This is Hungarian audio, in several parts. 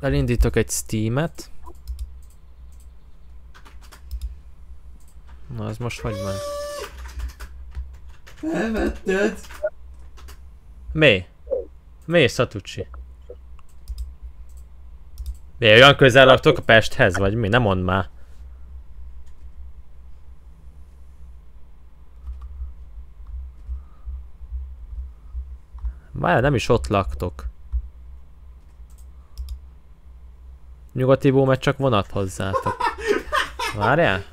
elindítok egy Steam-et. Na, ez most hogy van? Elvetted? Mi? Mi, Satucci? Mi, olyan közel laktok a Pesthez, vagy mi? Nem mondd már. Már nem is ott laktok. Nyugati mert csak vonat hozzátok. Várjál?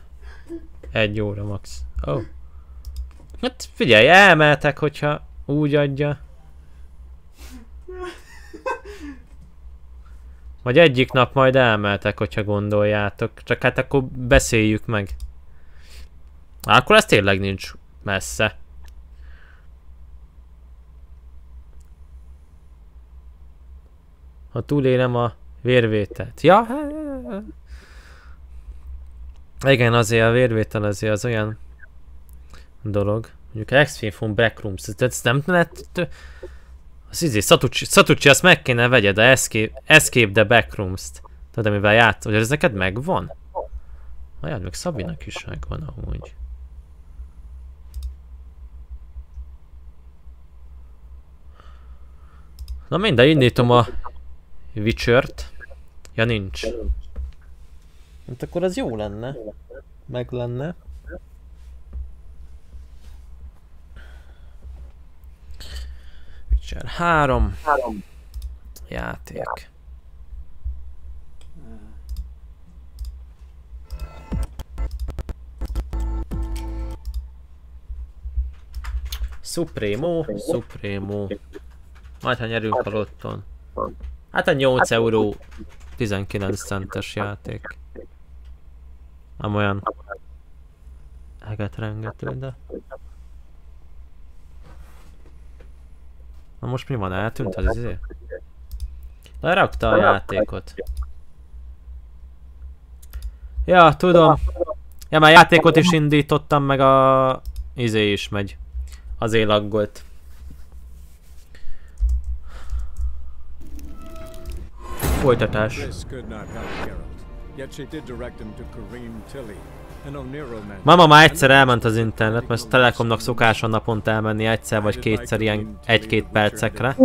Egy óra max. Oh. Hát figyelj, elmehetek, hogyha úgy adja. Vagy egyik nap majd elmehetek, hogyha gondoljátok. Csak hát akkor beszéljük meg. Akkor ez tényleg nincs messze. Ha túlélem a vérvételt. Ja, hát... Igen, azért a vérvétel azért az olyan dolog. Mondjuk Extreme Backrooms, ez nem lehet... Az izé, Satucci, Satucci azt meg kéne vegyed, a Escape, Escape the Backrooms-t. Tudod, amivel játsz, hogy ez neked megvan? Ajánl, meg Szabinak is megvan amúgy. Na mindegy, indítom a Witcher-t. Ja nincs. Hát akkor az jó lenne. Meg lenne. Witcher 3. 3. Játék. Supremo, Supremo. Majd ha nyerünk a lotton. Hát a 8 euró 19 centes játék. Nem olyan eget rengető, de... Na most mi van? Eltűnt az izé? Lerakta a játékot. Ja, tudom. Ja, már játékot is indítottam, meg a... Izé is megy. Azért laggolt. Folytatás. Mama már egyszer elment az internet, mert Telekomnak szokása naponta elmenni egyszer vagy kétszer ilyen egy-két percekre.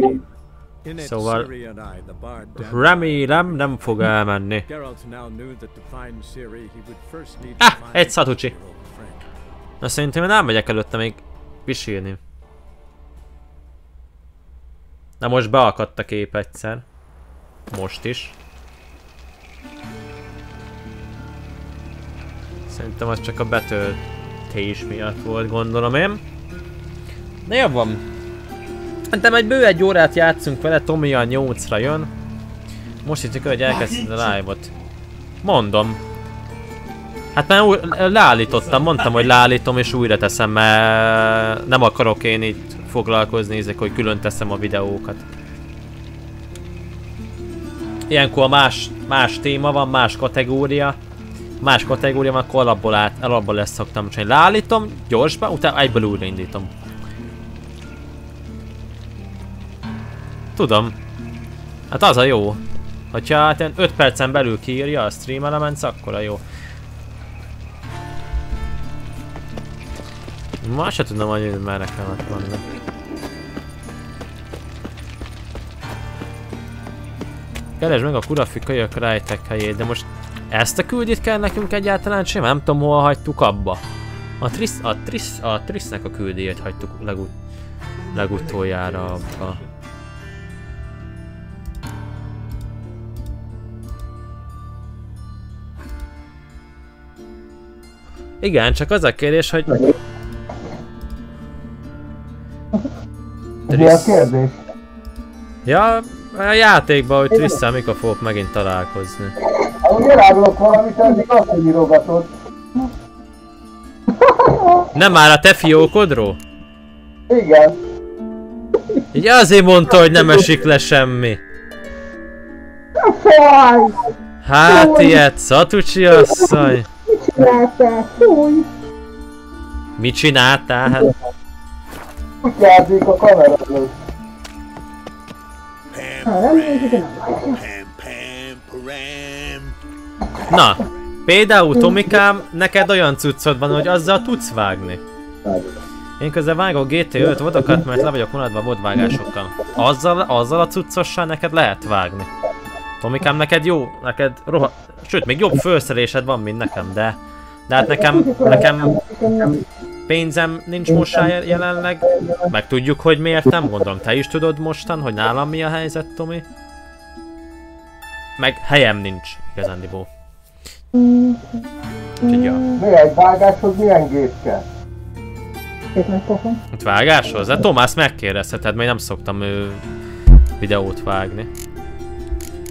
Szóval remélem nem fog elmenni. Ah, egy Satucci. Na szerintem én elmegyek előtte még pisilni. Na most beakadt a kép egyszer. Most is. Szerintem az csak a betöltés miatt volt, gondolom én. Na jó van. Szerintem egy bő egy órát játszunk vele, Tomi a 8-ra jön. Most itt hogy elkezdted a live-ot. Mondom. Hát már leállítottam, mondtam, hogy leállítom és újra teszem, mert nem akarok én itt foglalkozni, ezek, hogy külön teszem a videókat. Ilyenkor más, más téma van, más kategória. Más kategória van, akkor alapból, át, alapból lesz szoktam csinálni. Leállítom, gyorsban, utána egyből újraindítom. Tudom. Hát az a jó. Hogyha hát 5 percen belül kiírja a Stream Elements, akkor a jó. Ma se tudom, hogy merre kellett vannak. Keresd meg a kurafikaiak rejtek helyét, de most ezt a küldit kell nekünk egyáltalán sem? Nem tudom, hol hagytuk abba. A Trisz, a Trisz, a Trisznek a küldéjét hagytuk legut, legutoljára abba. Igen, csak az a kérdés, hogy... Mi a kérdés? Ja, a játékban, hogy Tristan mikor fogok megint találkozni. Ahogy elárulok valamit, eddig azt, írogatod. Nem már a te fiókodról? Igen. Így azért mondta, hogy nem esik le semmi. Faj! Hát ilyet, Szatucsi asszony. Mit csináltál? Fúj! Mit csináltál? Hát... Kutyázik a kamera előtt. Na, például Tomikám, neked olyan cuccod van, hogy azzal tudsz vágni. Én közben vágok GT5 vodokat, mert le vagyok maradva vodvágásokkal. Azzal, azzal a cuccossal neked lehet vágni. Tomikám, neked jó, neked roha... Sőt, még jobb felszerelésed van, mint nekem, de... De hát nekem, nekem pénzem nincs most jelenleg. Meg tudjuk, hogy miért nem gondolom. Te is tudod mostan, hogy nálam mi a helyzet, Tomi? Meg helyem nincs, igazándiból. Úgyhogy ja. Mi egy vágáshoz milyen gép kell? Itt vágáshoz? De Tomás megkérdezheted, mert nem szoktam ő, videót vágni.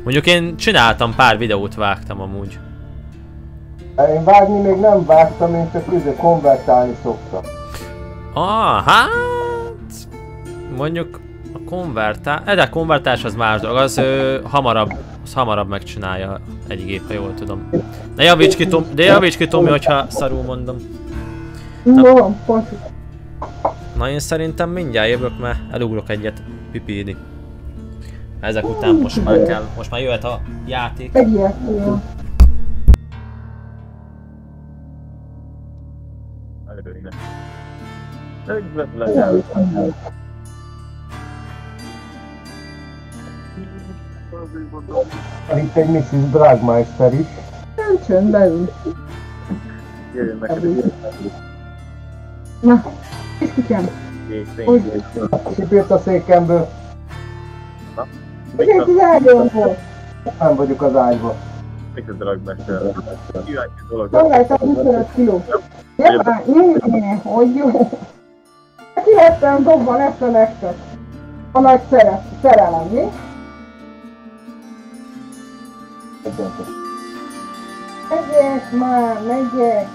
Mondjuk én csináltam pár videót vágtam amúgy. Én vágni még nem vágtam, én csak közé konvertálni szoktam. Ah, hát... Mondjuk a konvertál... De a konvertás az más dolog, az ö, hamarabb, az hamarabb megcsinálja egy gépe, jól tudom. De javíts ki, Tom, de javíts ki Tomi, hogyha szarul mondom. Pont. Na én szerintem mindjárt jövök, mert elugrok egyet pipíni. Ezek után most már kell, most már jöhet a játék. Egy ilyet, jó. Itt egy Mrs. Dragmeister is. Nem csönd, beül. Na, kis kutyám. Hogy? Kipírt a székemből, Ezért az ágyon volt. nem vagyok az ágyba. A dragmester? Kíváncsi dolog. Rajta 25 kiló. Nem, ne, ne, hogy jó. Kihettem dobva lesz a nektek. A nagy szeret, szerelem, mi? Megyek már, megyek.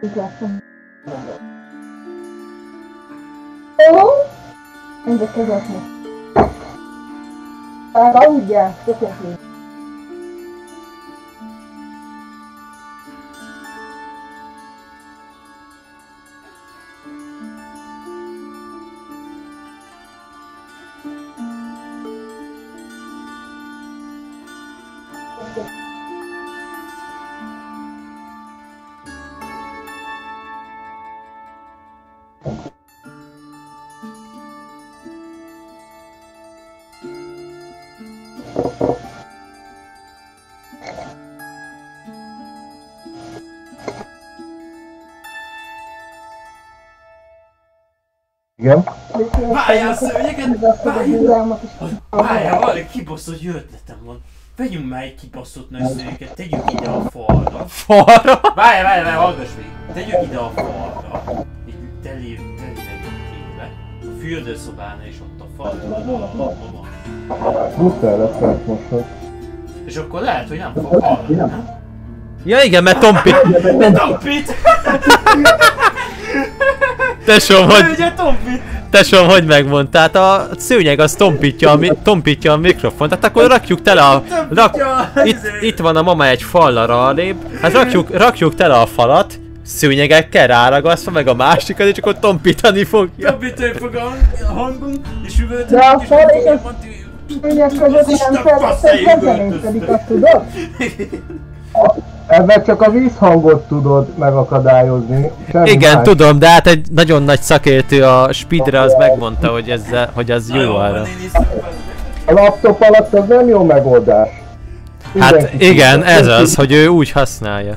Itt láttam. Jó? Engedj kezetni. Hát aludjál, tökéletes. Igen. Várjál, szörnyeket! Várjál! Várjál, valami kibaszott ötletem van. Vegyünk már egy kibaszott nagy szőnyeket, tegyük ide a falra. Falra? Várjál, várjál, várjál, hallgass még. Tegyük ide a falra. Így teli, teli legyen téve. A fürdőszobánál és ott a fal. van. Muszáj lesz felmosod. És akkor lehet, hogy nem fog hallani, nem? Ja igen, mert Tompi... De Tompit! Tesóm, hogy... Ugye Tompit! Tesóm, hogy megmondtál? Tehát a szőnyeg az tompítja a, mi, tompítja a mikrofont. Tehát akkor rakjuk tele a... Rak, itt, itt van a mama egy fallal arrébb. Hát rakjuk, rakjuk tele a falat, szőnyegekkel ráragasztva, meg a másikat, és akkor tompítani fogja. Tompítani fog a hangunk, és üvöltünk, De a és fal és a Szőnyeg között nem kezeléskedik, azt tudod? Ebben csak a vízhangot tudod megakadályozni. Semmi Igen, más. tudom, de hát egy nagyon nagy szakértő a speedre az megmondta, hogy, ezzel, hogy az jó arra. A laptop alatt az nem jó megoldás. Hát Mindenki igen, tudja. ez az, hogy ő úgy használja.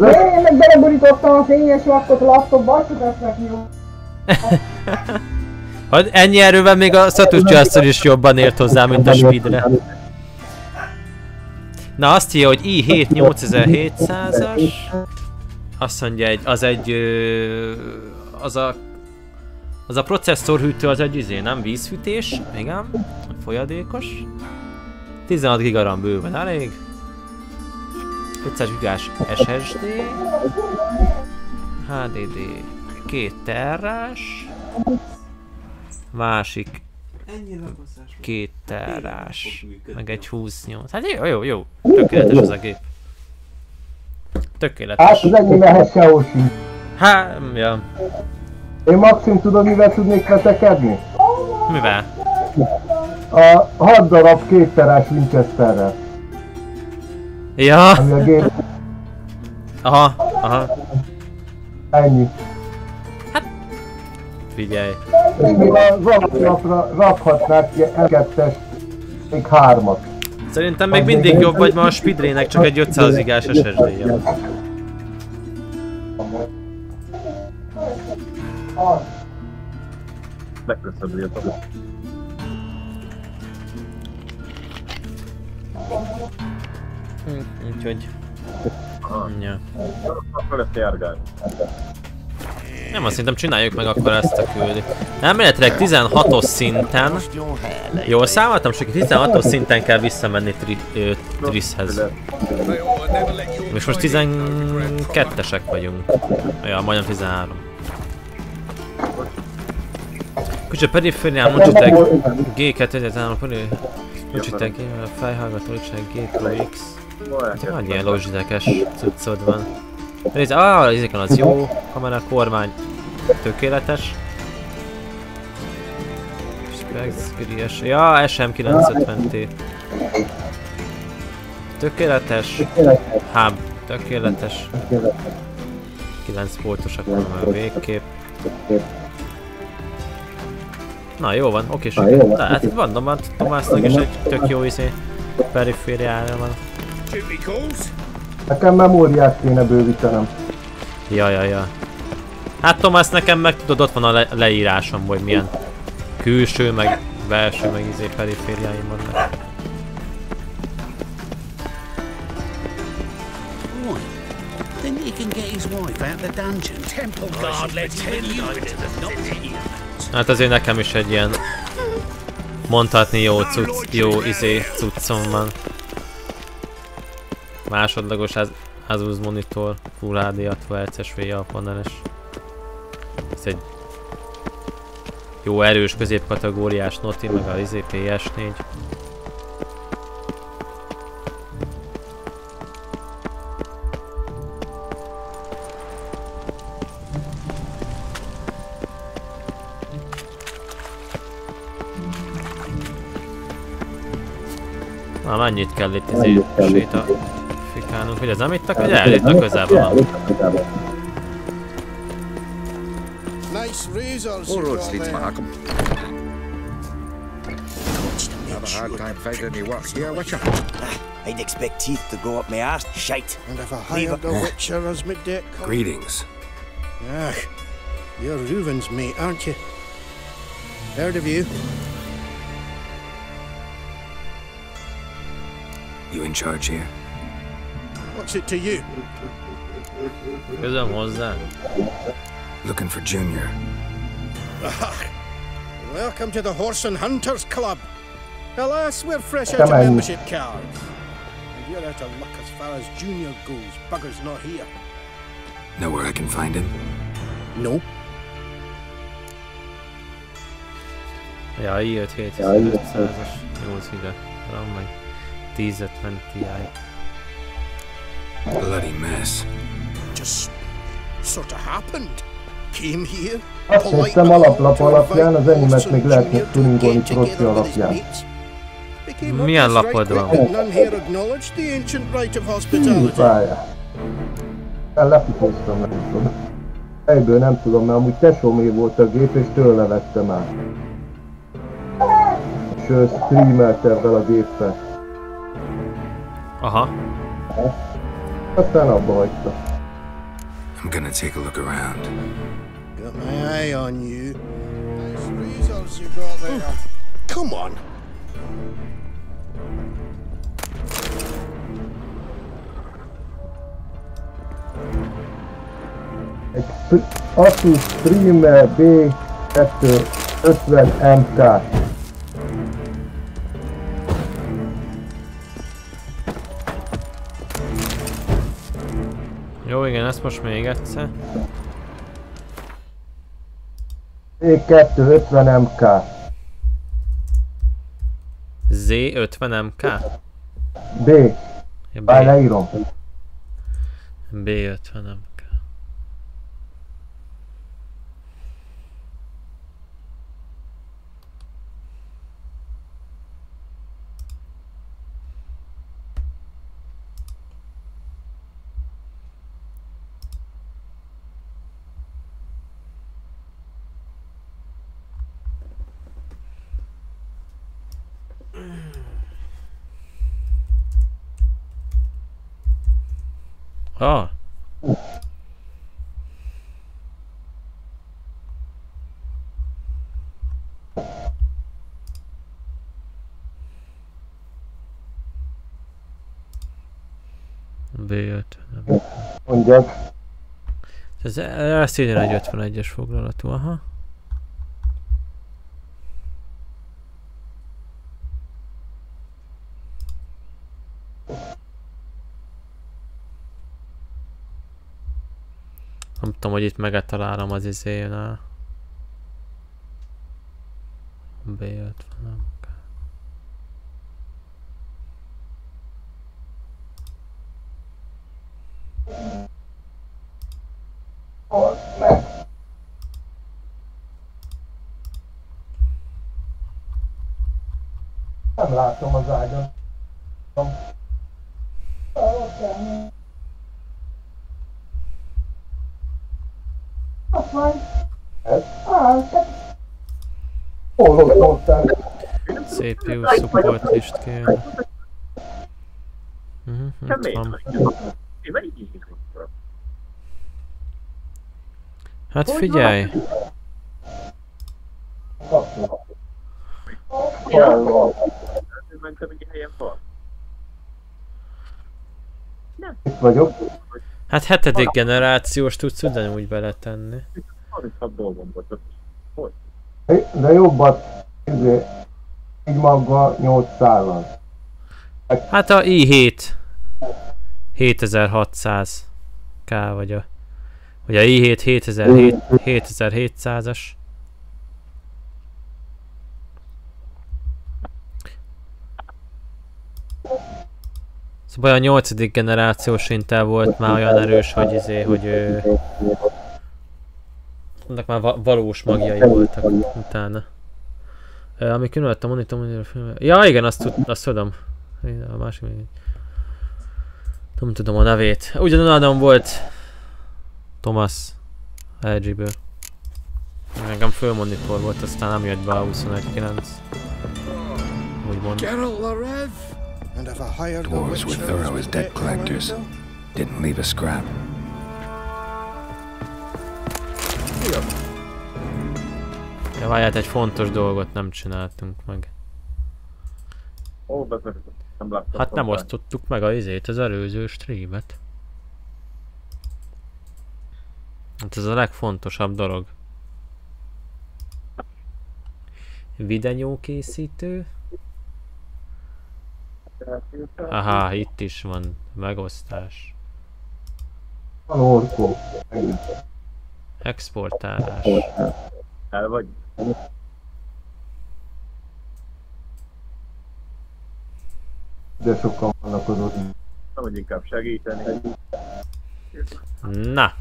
Én meg beleborítottam a fényes lakkot a laptopba, csak lesznek jó. Hát ennyi erővel még a Satus Justin is jobban ért hozzá, mint a speedre. Na azt írja, hogy i7 8700-as. Azt mondja, egy, az egy... Az a... Az a processzorhűtő az egy izé, nem vízfűtés, igen, folyadékos. 16 giga RAM bőven elég. 500 gigás SSD. HDD 2 terrás. Másik. Két terrás, meg egy 28. Hát jó, jó, jó. Tökéletes az a gép. Tökéletes. Hát az ennyi mehet sehol sincs. Hát, ja. Én maximum tudod, mivel tudnék vetekedni? Mivel? A 6 darab kétterás Winchesterrel, Ja, ami a gép aha, aha. ennyi. Figyelj. Rakhatnák ki M2-es még hármat. Szerintem még mindig jobb vagy ma a speedrének csak egy 500 igás ssd -je. Megköszönjük. Hm, Úgyhogy... Ja. Akkor ezt járgálni. Nem, azt szerintem csináljuk meg akkor ezt a küldét. Elméletileg 16-os szinten... Jól számoltam, csak 16-os szinten kell visszamenni tri, ö, Trisshez. És most 12-esek vagyunk. Ja, majdnem 13. Kicsit periférián mocsitek G2 13 peri... Mocsitek a fejhallgató Logitech G Pro X. Hát van ilyen Logitech-es cuccod van. Nézd, ah, ezeken az jó, kamera, kormány, tökéletes. Specs, ja, SM950T. Tökéletes, hub, tökéletes. 9 voltos akkor már végképp. Na jó van, oké, sikerült. Hát itt van, Tomásznak is egy tök jó izé perifériája van. Nekem memóriát kéne bővítenem. Ja, ja, ja. Hát Tomás, nekem meg tudod, ott van a le leírásom, hogy milyen külső, meg belső, meg izé perifériáim vannak. Then he can get his wife out the dungeon. Temple guard lets him use it, not the Hát azért nekem is egy ilyen mondhatni jó cucc, jó izé cuccom van. Másodlagos az Asus monitor, Full HD 60 Hz-es VA paneles. Ez egy jó erős középkategóriás Noti, meg a izé PS4. Na, mennyit kell itt izé sétafikálnunk, hogy ez nem itt a közel? El, itt a közelben van. Nice razors All you roads got lead to there. Mahakam. Have a hard time finding any work here, witch ya? I'd expect teeth to go up my arse. Shite. And if I hired a witcher as my deck. Greetings. Ah, you're Reuven's mate, aren't you? Heard of you? You in charge here? What's it to you? Közöm that? Looking for Junior. Ah, welcome to the Horse and Hunters Club. Alas, we're fresh Come out of on. membership cards. And you're out of luck as far as Junior goes. Bugger's not here. Know where I can find him? No. Ja, i5 7500-as, 8 giga RAM, meg 1050 Ti. Bloody mess. Just sort of happened. Came here. Azt hiszem alaplap to alapján, az enyémet még lehetne tuningolni profi alapján. Milyen lapod van? Várjál. Lefutóztam nem tudom. Egyből nem tudom, mert amúgy tesómé volt a gép, és tőle vettem át. És ő streamelt ebben a géppel. Aha. Aztán abba hagyta. I'm gonna take a look around. Got my eye on you. Nice razors you got there. Come on. Egy Spr- Asus Streamer B250 MK. Jó, igen, ezt most még egyszer. B250 MK. Z50 MK? B. B, Már leírom. B50 MK. Ah, B5. nem. Mondjad. Ez ezt írja egy 51-es foglalatú, aha. Hogy itt megetalálom az izénál. B50, nem látom az CPU support list kéne. Mhm, itt van. Hát figyelj. Itt vagyok. hát hetedik generációs tudsz ugyanúgy beletenni. 36 dolgom volt ott. Hogy? De jobbat, izé, így maga 8 szállal. Hát a i7 7600 K vagy a vagy a i7 7007 7700-as. Szóval a nyolcadik generációs Intel volt már olyan erős, hogy izé, hogy ő... Annak már va- valós magjai voltak utána. Ami különött a monitor, monitor film... Ja igen, azt, tud, azt tudom. A másik még... Nem tudom a nevét. Ugyanolyan volt Thomas LG-ből. Nekem fölmonitor volt, aztán nem jött be a 21.9. Úgymond. Geralt Larev. And have I hired the Dwarves were thorough as get collectors. Didn't leave a scrap. Ja, várját, egy fontos dolgot nem csináltunk meg. Ó, nem láttam. Hát nem osztottuk meg a izét, az előző streamet. Hát ez a legfontosabb dolog. Videókészítő. Aha, itt is van megosztás. Exportálás. El vagy? De sokan vannak az ott. Nem, hogy inkább segíteni. Na.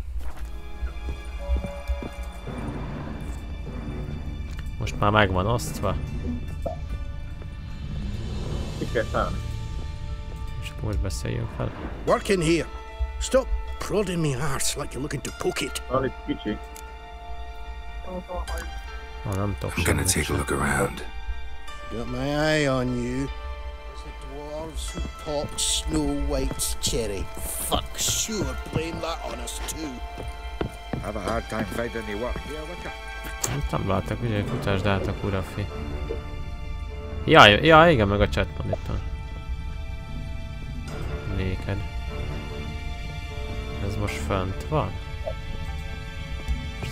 Most már meg van osztva, Ki kell és most beszéljünk fel. Working here. Stop prodding me arse like you're looking to cook it. Van itt kicsi. Ah, nem tudok I'm gonna take a look around. Got my eye on you. The dwarves who pop Snow White's cherry. Fuck sure blame that on us too. Have a hard time finding any work here, Witcher. Hát Nem látok, ugye kutasd át a kurafi. Ja, ja, igen, meg a chat monitor. Néked. Ez most fönt van?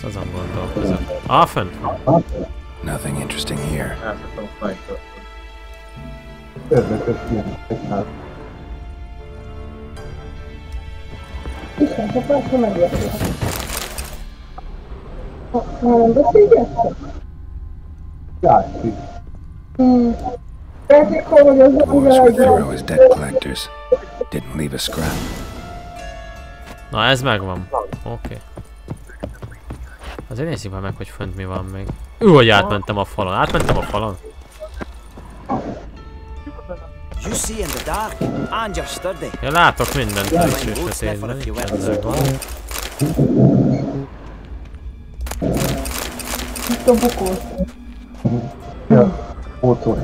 Most azon gondolkozok. Ah, fönt van. Nothing interesting here. Elszedtem a sniper. Érdekes ilyen. Hát, Isten, csak persze megérti. Nem beszélgettek? játszik. Hmm. Játék, hogy az Dwarves were ugye thorough as dead collectors. Didn't leave a scrap. Na ez megvan. Oké. Okay. Azért nézzük már meg, hogy fönt mi van még. Ú, hogy átmentem a falon. Átmentem a falon. You see in the dark, and you're sturdy. Ja, látok mindent a Fine is van. itt a bukós. Ja, ócos.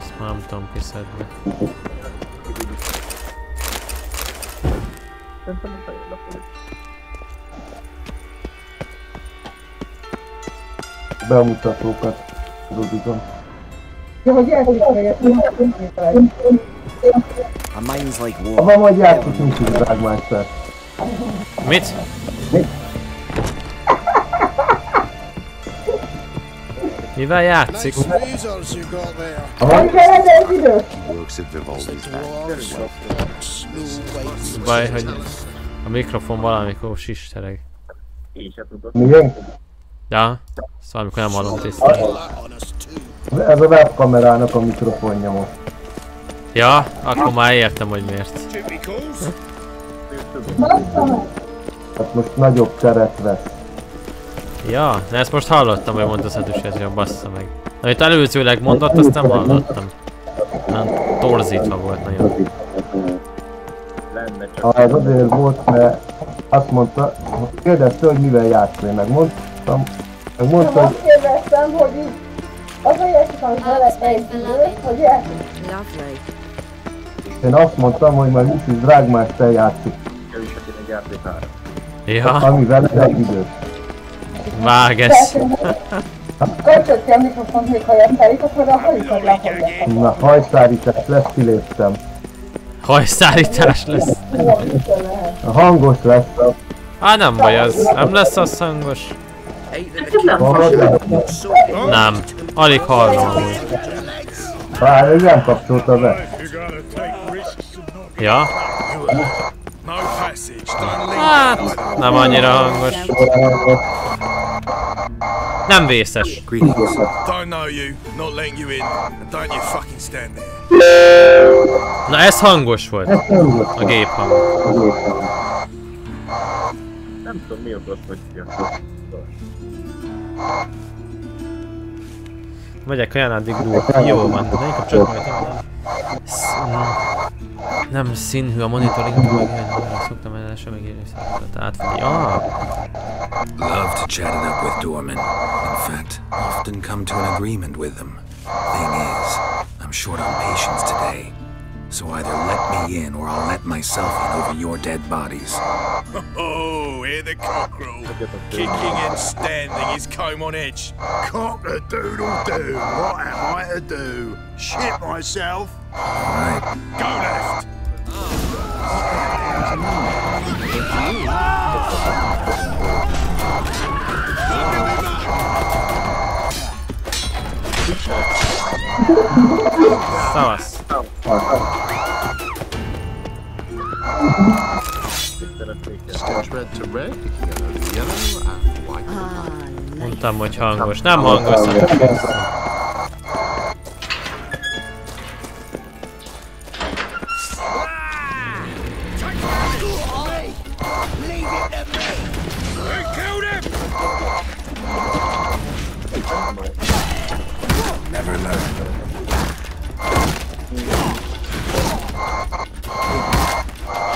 Ezt már nem tudom kiszedni. Szerintem most nagyon Bemutatókat Rudikon. Ja, hogy elképzeljet, A mind's like Ha water. van majd játszik, nincs is Dragmaster. Mit? Mivel játszik? Baj, hogy a mikrofon valamikor sistereg. Én sem tudok. Miénk? Ja, szóval amikor nem hallom tisztán. Ez a webkamerának a mikrofonja most. Ja, akkor már értem, hogy miért. Hát most nagyobb teret vesz. Ja, de ezt most hallottam, hogy mondta olyan bassza meg. Amit előzőleg mondott, azt nem hallottam. Nem, torzítva volt nagyon. Ha ez azért volt, mert azt mondta, kérdezte, hogy mivel játszani, meg mondtam, meg mondta, hogy Azt kérdeztem, hogy így vele egy időt, hogy játszik. Lovely. én azt mondtam, hogy majd Mrs. Dragmaster játszik, Ő is akinek játék három. Ja, amivel egy időt. vág ez. Kölcsött ki a mikrofont, még ha játszálik, akkor a hajukad le fogják. Na, hajszárítás lesz, kiléptem. Hajszárítás lesz. A hangos lesz, Á, nem baj az. Nem lesz az hangos. A Nem. Alig hallom. Bár ez nem kapcsolta be. Ja? No passage. Don't leave. Hát, nem annyira hangos. Nem vészes. Don't know you. Not letting you in. And don't you fucking stand there. Na ez hangos volt. A géphang. Nem tudom mi okoz, hogy jön. Megyek olyan addig Groove. Jó van, de én kapcsolat majd nem. Sz- Nem színhű a monitoring, meg ilyen, szoktam el sem megírni szerepet átfogni. Ah, Love to chat it up with doormen. In fact, often come to an agreement with them. Thing is, I'm short on patience today. So either let me in or I'll let myself in over your dead bodies. Oh, hear the cockerel. Kicking and standing his comb on edge. Cock a doodle doo. What am I to do? Shit myself? Alright, Go left. Ah! Szavasz. Red to red, yellow and white. Mondtam, hogy hangos. Nem hangos, hanem vissza. Never learn.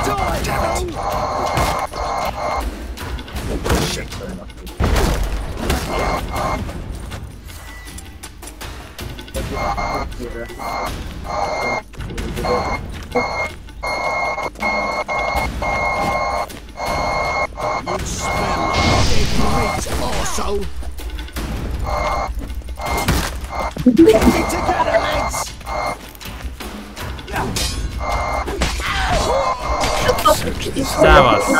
Damn it! You smell like dead meat, arsehole! Get together, lads! Szevasz.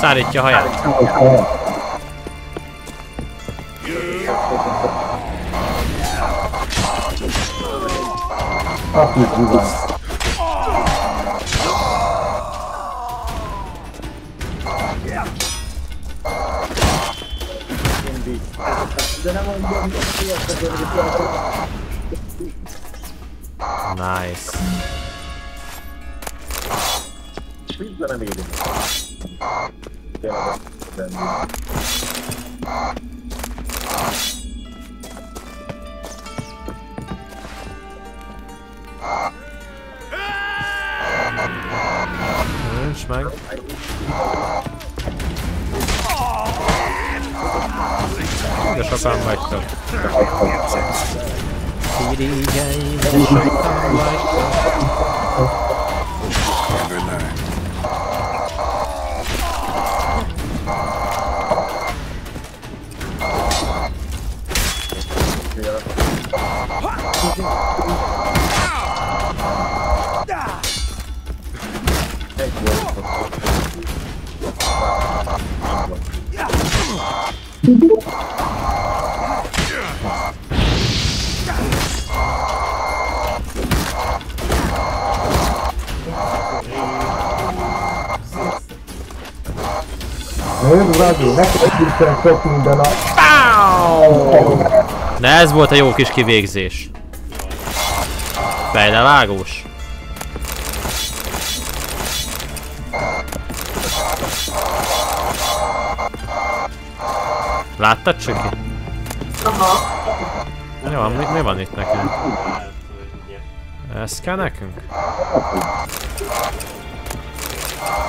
Szárítja a haját. Aki Nice. Vízbe nem érünk. Tényleg, lenni. Nincs meg. De sokan vagytok. Irigyeibe sokan vagytok. Never Na ez volt a jó kis kivégzés. Fejlevágós. Láttad Csiki? Aha. Jó, mi, mi van itt nekünk? Ez kell nekünk?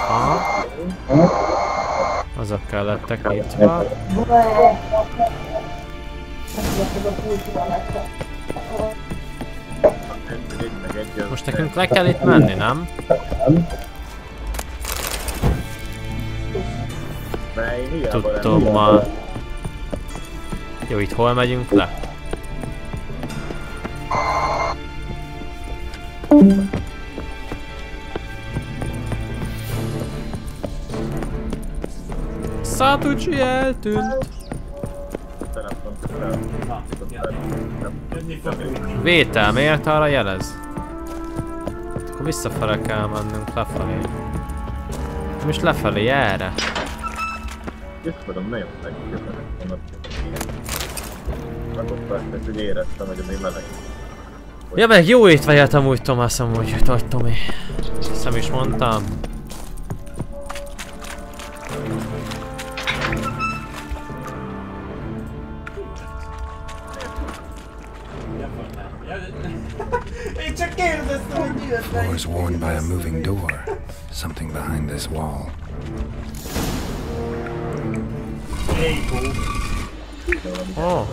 Aha. Azok kellettek nyitva. Az- Most nekünk le kell itt menni, nem? De Jó, itt hol megyünk le? Satucci eltűnt. Vétel, miért arra jelez? Akkor visszafele kell mennünk, lefelé. Nem is lefelé, erre. Jöttem, nagyon megjöttem volna. Megották, hogy éreztem, hogy még meleg. Ja meg jó étvágyat amúgy Tomás amúgy, hogy Tomi. Hiszem is mondtam. Floor is worn by a moving door. Something behind this wall. Oh.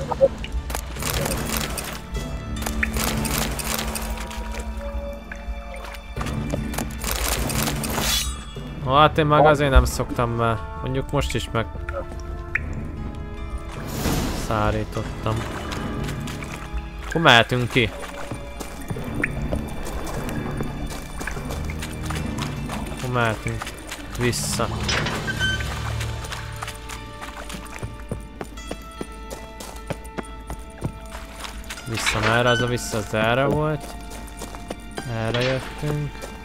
Hát én meg azért nem szoktam, mert mondjuk most is meg szárítottam. Akkor mehetünk ki. Akkor mehetünk vissza. Vissza merre? Az a vissza az erre volt. Erre jöttünk.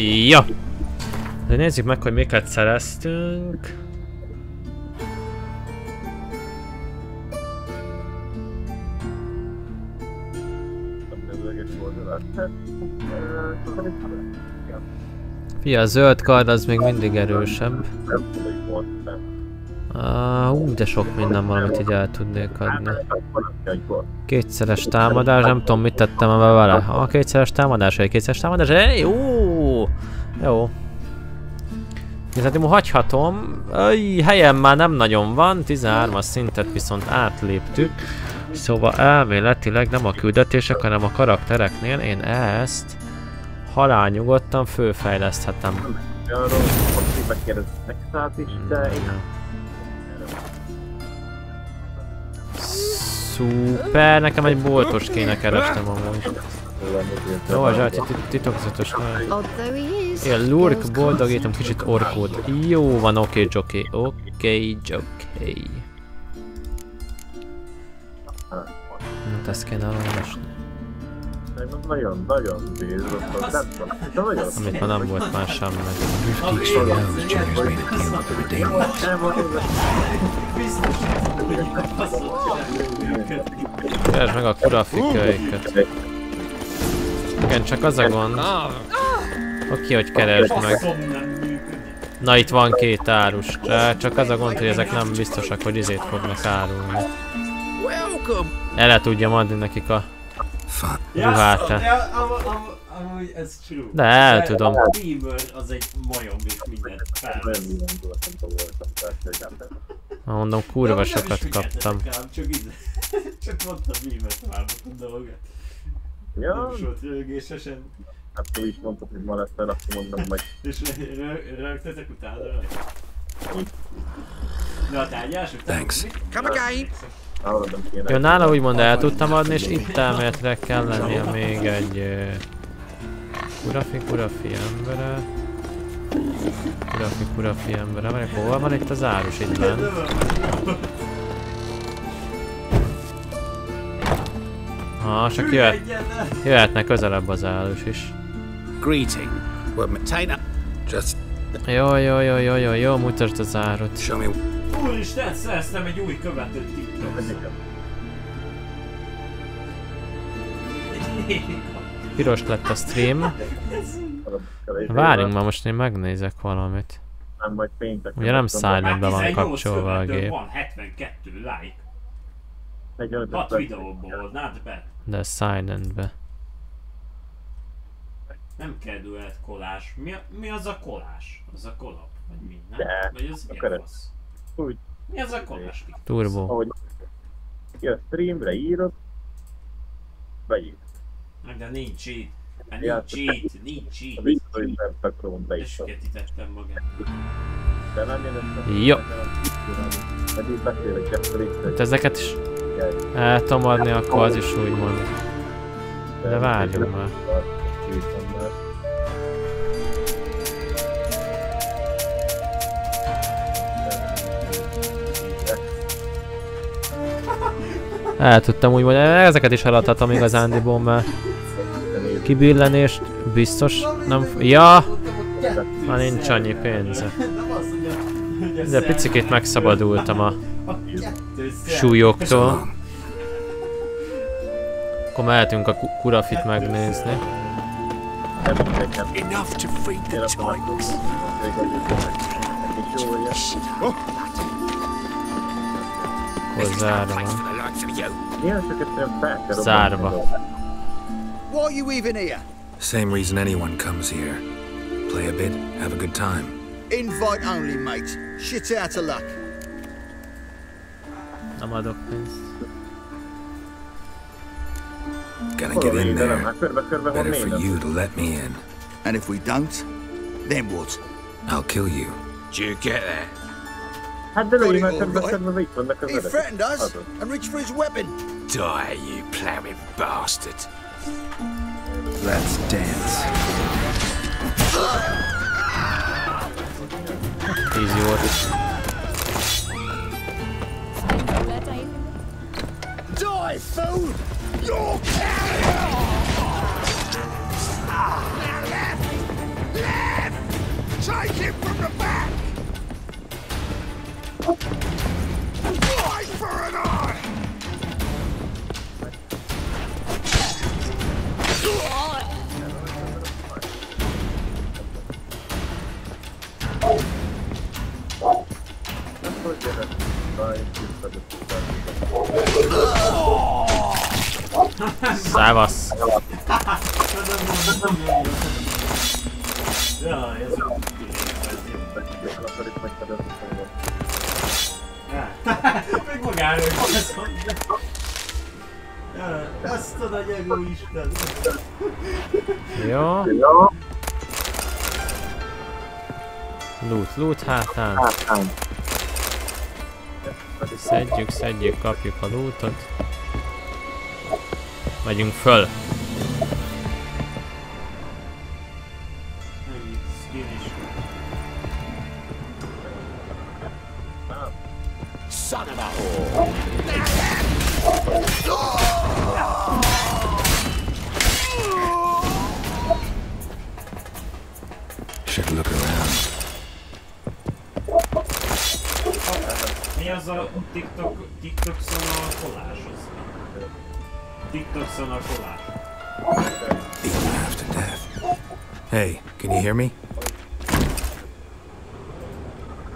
Ja. De nézzük meg, hogy miket szereztünk. Fia, a zöld kard az még mindig erősebb. Uh, ú, de sok minden van, amit így el tudnék adni. Kétszeres támadás, nem tudom mit tettem ebbe vele. A kétszeres támadás, egy kétszeres támadás, jó! Jó. Igazából hagyhatom. Aj, helyem már nem nagyon van, 13-as szintet viszont átléptük. Szóval elméletileg nem a küldetések, hanem a karaktereknél én ezt halálnyugodtan főfejleszthetem. Arról. Szuper, nekem egy boltos kéne kerestem amúgy. Jó, a zsált, titokzatos ne. Although he is, Ilyen lurk, boldogítom kicsit orkót. Jó van, oké, Joki. Oké, Joki. Hát ezt kéne elolvasni. Nagyon, nagyon bízott, nem tudom, de nagyon Amit már nem volt már semmi. Keresd meg a kurafikölyköt. Igen, csak az a gond. Oké, hogy keresd meg. Na itt van két árus. Csak az a gond, hogy ezek nem biztosak, hogy izét fognak árulni. El tudjam adni nekik a ruhát. De el tudom. Az egy majom mondom, kurva sokat kaptam. Csak mondtam Beamer tovább a dolgot. Ja, volt rögésesen. hát tú is mondtad, hogy ma lesz, akkor mondom, hogy És rö- rö- rögtetek utána rajta. De a tárgyás után? Thanks. Come again. Jó, nála úgymond el tudtam adni, és itt elméletileg kell lennie még egy... Kurafi, kurafi embere. Kurafi, kurafi embere. Várj, hol van itt az árus? Itt bent. Ha, csak jöhet, jöhetne közelebb az árus is. Greeting. Well, maintain up. Just Jó, jó, jó, jó, jó, jó, mutasd az árut. show me Úristen, szereztem egy új követőt TikTok. Piros lett a stream. Várjunk már, most én megnézek valamit. Nem, majd péntek. Ugye nem silentbe van 18 kapcsolva a gép. Van 72 like. 45 6 videóból, not bad. De silentbe. Nem kell duett kolás. Mi, a- mi az a kolás? Az a kolap? Vagy mi? Nem? De, Vagy az a keret. fasz? Úgy, Mi az a kolás? Turbo. ahogy jössz streamre, írod, beír. De nincs itt. Hát nincs itt, nincs A itt. hogy nem pekron be is. Besüketítettem magát. De nem jön össze. Jó. Pedig beszélek Hát ezeket is el tudom adni, akkor az is úgy. De várjunk már. El tudtam úgy mondani, ezeket is eladhatom igazándiból, mert kibillenést biztos nem... Ja! Már nincs annyi pénze. De picikét megszabadultam a súlyoktól. Akkor mehetünk a ku- kurafit megnézni. Enough to feed the tigers. Akkor zárva Zárva. Why are you even here? Same reason anyone comes here. Play a bit, have a good time. Invite only, mate. Shit out of luck. Nem adok pénzt. Gotta Hol get a in védelem? there. Hát körbe-körbe van Better for négy. you to let me in. And if we don't, then what? I'll kill you. Do you get that? Hát de Got lőj, it mert all körbe-körbe itt vannak az He öregek. threatened us Azon. and reached for his weapon. Die, you ploughing bastard. Let's dance. Easy volt. Die, fool! You're Left! Left! Take him from the back! Eye for an eye! Gyere? Daj, visszadott. Szevasz. Jaj, ez a Meg magáról is ezt mondja. Ja, Azt a nagy egoisten. Jó. Ja, Loot, loot hátán. hátán. Szedjük, szedjük, kapjuk a lootot. Look around. Mi az a TikTok, TikTok szanalkolás? Az? Death. Hey, can you hear me?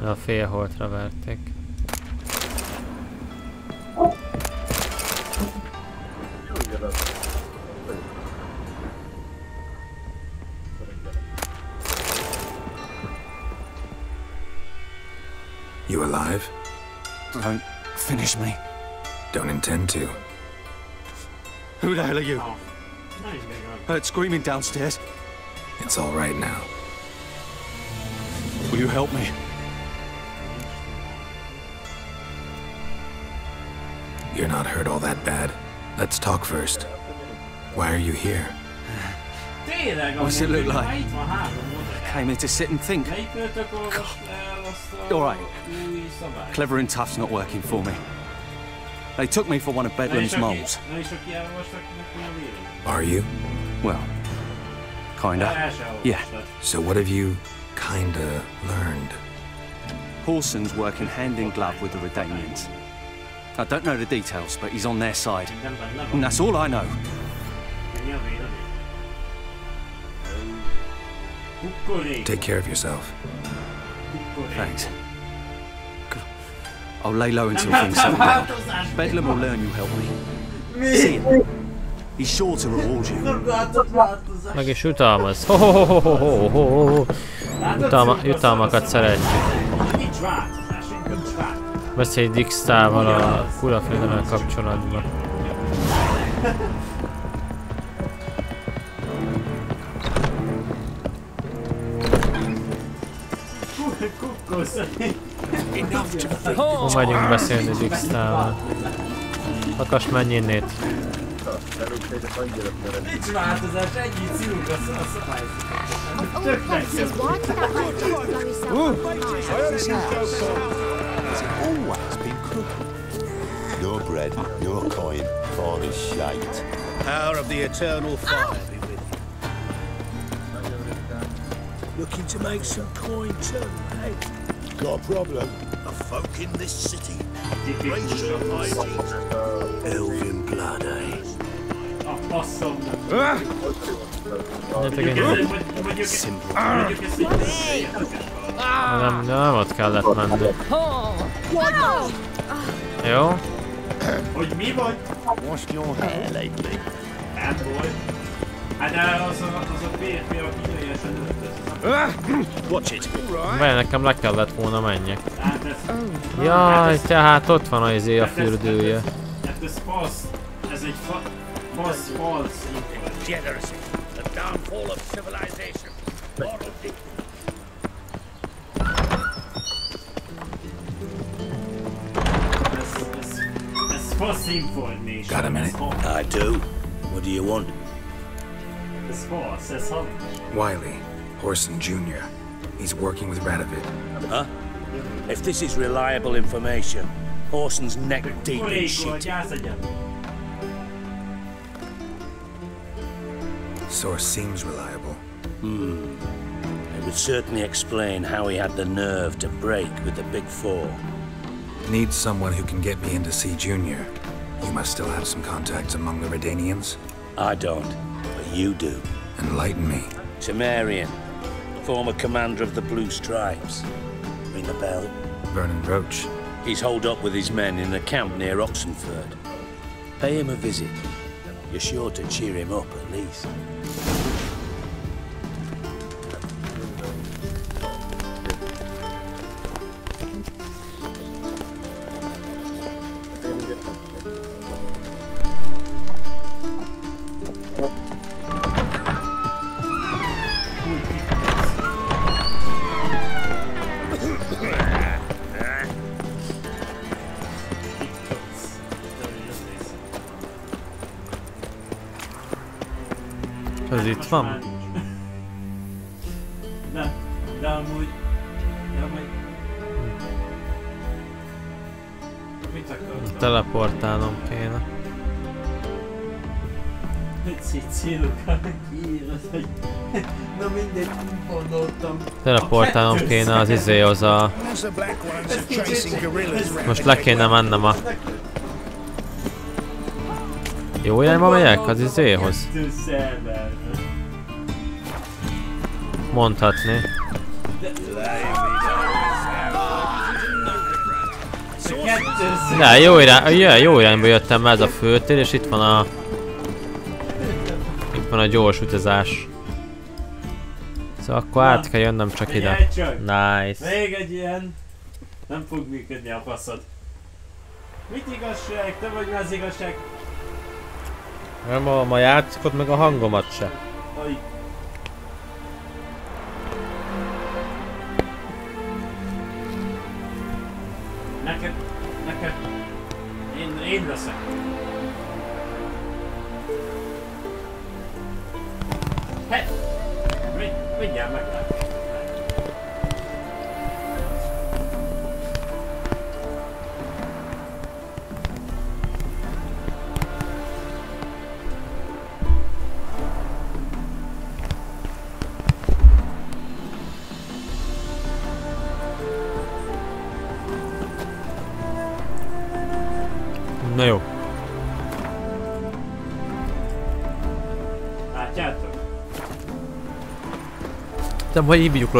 A félholtra verték. You alive? Don't finish me. Don't intend to. Who the hell are you? Heard screaming downstairs. It's all right now. Will you help me? You're not hurt all that bad. Let's talk first. Why are you here? Tényleg, What's it look like? ha itt van három oldal. Came here to sit and think. Melyikőtök olvast el azt a All right. Clever and tough's not working for me. They took me for one of Bedlam's moles. Na és aki elolvasta, akinek mi a vélemény? Are you? Well, kinda. Yeah. So what have you kinda learned? Horson's working hand in glove with the Redanians. I don't know the details, but he's on their side. Nem benne van. And that's all I know. Mi a vélemény? Kukkorék. Take care of yourself. Thanks. I'll lay low until things láttam settle down. Bedlam will learn you help me. Mi? See ya. He's sure to reward you. Nem látott változást. Meg is jutalmaz. Ho, ho, ho, ho, ho, ho, ho, ho. Látod, Jutalma, szurkolsz jutalmakat a szeretjük. szabályt. Nincs változás, nincs változás. Beszélj Dix-tával a kurafilmmel kapcsolatban. Kukkolsz. Hol megyünk beszélni Dix-tával? Akass menj innét. Nincs változás, ennyit szívunk a szó- a szabályt. Tök Places, why did that man just blow himself up on Has it always been crooked? Your bread, your coin, father's shite. Power of the eternal fire be with you. Looking to make some coin too, eh? Got a problem? A folk in this city. Grace almighty. Elven blood, eh? A faszom. Menjetek Mondjuk innen. ez- mondjuk ez- mondjuk ez így beszéljetek. Nem, nem ott kellett menni. Jó? Hogy mi vagy? Washed your hair lately? Nem volt. Hát de az a, az a férfi, aki teljesen öltözött. Watch it. Mert nekem le kellett volna menjek. Jaj, tehát ott van az izé a fürdője. Hát ez fasz. Ez egy fa... Fasz, falsz. Degeneracy. The downfall of civilization. Moral ez fasz information. Got a minute? I do. What do you want? Ez fasz, ez. Wiley, Horson Jr. He's working with Radovid. Huh? If this is reliable information, Horson's neck deep in shit. Source seems reliable. Hmm. It would certainly explain how he had the nerve to break with the Big Four. Need someone who can get me in to see Junior. You must still have some contacts among the Redanians. I don't, but you do. Enlighten me. Temerian, former commander of the Blue Stripes. Ring a bell? Vernon Roach. He's holed up with his men in a camp near Oxenford. Pay him a visit. You're sure to cheer him up at least. Itt van? Nem, de amúgy... De amúgy... Mit akartam? Teleportálnom kéne. Kiírod, hogy... Na mindegy, gondoltam. Teleportálnom kéne az izéhoz a... Most le kéne mennem a... Jó irányba megyek az izéhoz? Kettő szerver. Mondhatni. Ne, jó, irány, ja, jó irányba jöttem be ez a főtér, és itt van a... Itt van a gyors utazás. Szóval akkor át kell jönnöm csak ide. Csak! Nice. Még egy ilyen... Nem fog működni a faszod. Mit igazság? Te vagy az igazság? Nem ma játszkod meg a hangomat se. Aj. Te vagy hívjuk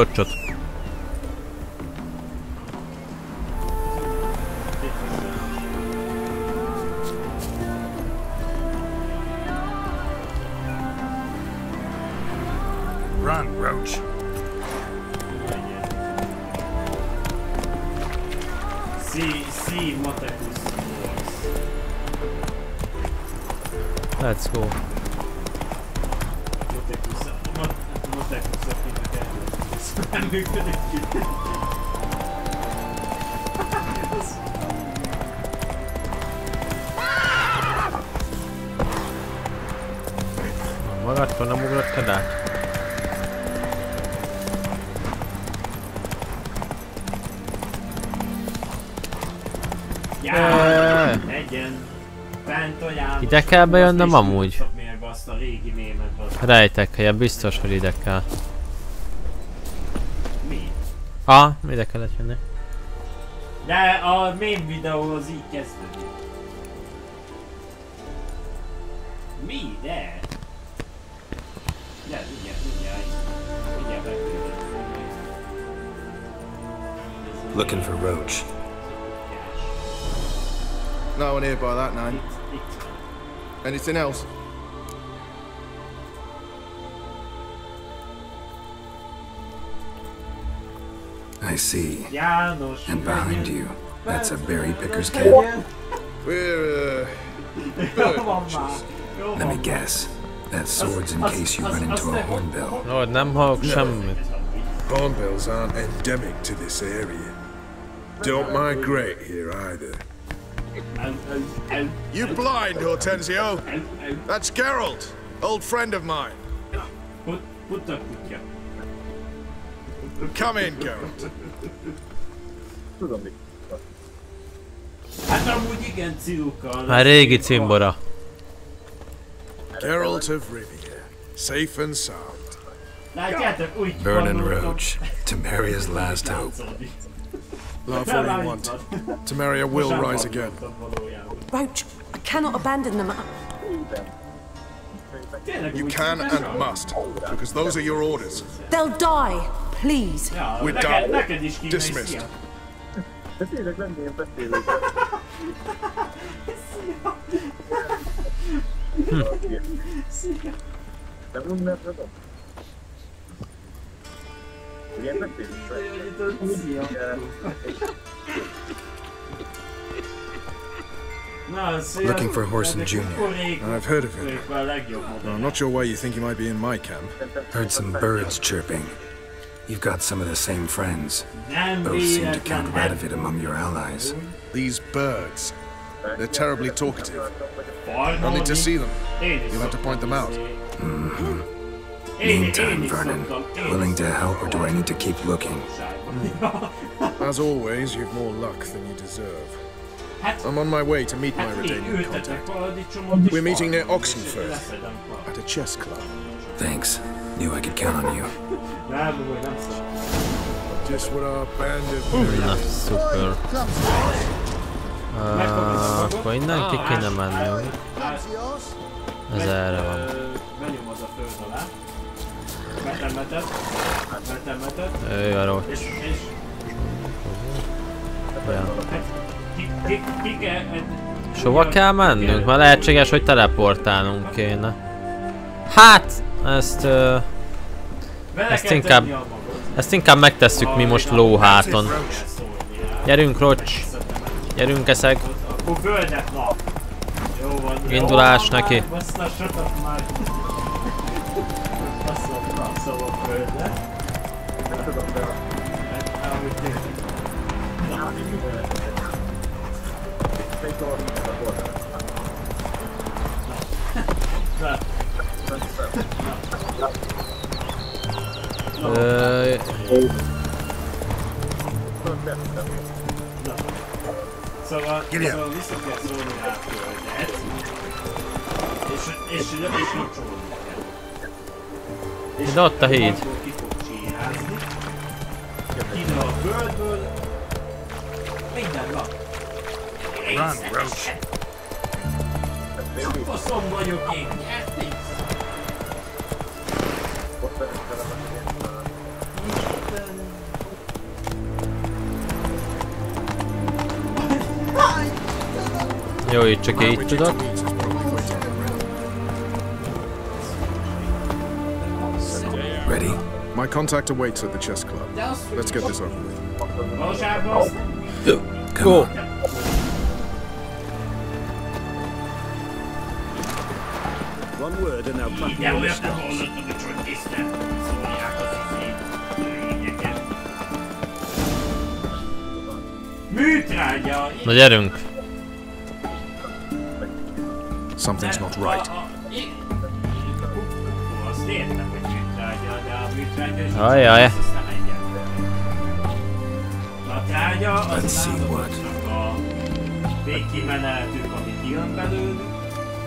Ide kell bejönnöm amúgy? Rejtek helye, biztos, hogy ide kell. Mi? Ah, ide kellett jönni. De a mém videó az így kezdődik. Mi? De? De, mindjárt, mindjárt. Mindjárt. Looking for Roach. No one here by that name. Anything else? I see. And behind you, that's a berry picker's camp. We're, uh, Jó van már. Jó Let me guess. That sword's in case you run into a hornbill. No, nem hallok. Hornbills aren't endemic to this area. Don't migrate here either. You blind, Hortensio? That's Geralt, old friend of mine. Put, put a kutya. Come in, Geralt. Tudom, mit. Hát amúgy igen, cirukkal. Már régi cimbora. Geralt of Rivia, safe and sound. Látjátok, úgy Vernon. Roach, Temeria's last hope. Love what you want. Temeria will rise again. Roach, I cannot abandon them. You can and must, because those are your orders. They'll die, please. We're done. neked is kéne egy Dismissed. szia. De tényleg nem ilyen beszélők. Nem unnak adom? Ilyen beszélők. Na, szia. Looking for Horson Ezek Jr. korék- I've heard of him. korék a legjobb Well. I'm not sure why you think he might be in my camp. Heard some birds chirping. You've got some of the same friends. Both seem to count Radovid among your allies. These birds. They're terribly talkative. Farna, I'll need to see them. You'll have to point them out. Mm-hmm. Én- én Meantime, Vernon, willing to help or do I need to keep looking? As always, you've more luck than you deserve. I'm on my way to meet my Hát Redanian contact. We're meeting near farmot, Oxenford at a chess club. Thanks. Knew I could count on you. Nem, úgy nem szól. Just what our band of Na, szuper. Uh, akkor innen ki kéne mennünk. Ő. És, és Ja. ki, ki, ki kell... Mennünk? Mert lehetséges, hogy teleportálnunk kéne. Hát, ezt... Uh, ezt inkább... Ezt inkább megtesszük mi most lóháton. Gyerünk, Rocs! Gyerünk, eszeg! Akkor földet nap. Jó van. Indulás Jó van neki. Már, bassza, sokat már. Basszom, basszom a földre. Hát, ahogy tényleg. Na. Ö, Szóval, szóval vissza kell szólni rá a földet. És, és, és locsolni kell. De ott a híd. a földből. Minden van. Run, Roach. Faszom vagyok én, jó, így csak így tudok. My contact awaits at the chess club. Let's get this over with. Valóságban azt Come on. One word and they'll back Igen, you on the olyat nem stars. hallottam, hogy csak tisztelt szólják az izét, lényeket. Műtrágya! Na gyerünk! Something's not right. Trágya az Let's see what. csak ami kijön belőlük,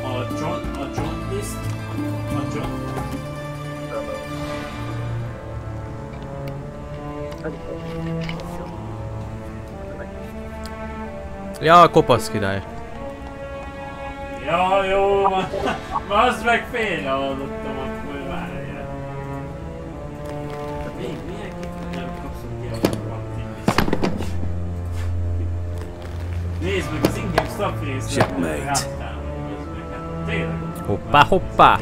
a John, a John List, a John, Ja, kopasz király. Ja, jó van. Bazd meg félre hallottam, Nézd meg az ingame stop részt. Checkmate. Hoppá, hoppá!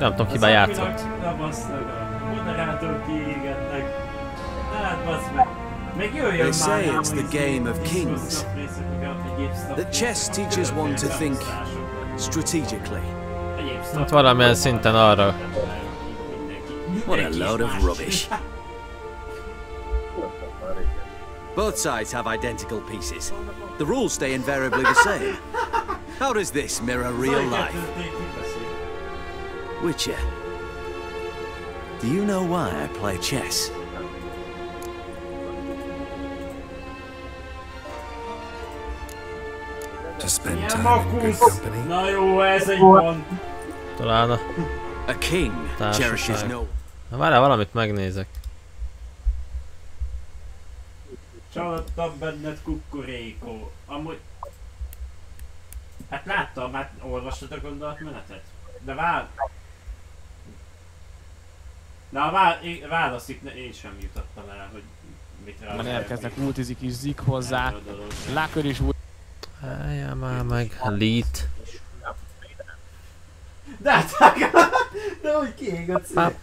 Nem tudom, kiben játszott. Lebasznak a moderátor kiégetnek. Hát bazd meg. They már say it's the game of kings. That chess teaches one to think strategically. Hát valamilyen szinten arra. What a load of rubbish. Both sides have identical pieces. The rules stay invariably the same. How does this mirror real life? Witcher, do you know why I play chess? To spend time in good company? Na jó, ez egy pont. Talán a A king cherishes no Na várjál, valamit megnézek. Csalódtam benned kukurékó. Amúgy... Hát láttam, hát olvastad a gondolatmenetet? De vár... Na a vá... válaszig ne- én sem jutottam el, hogy mit rá. Már elkezdnek ultizik is zik hozzá. Lákör is ult. Álljál már meg. Lead. De hát, de hogy kiég a cél.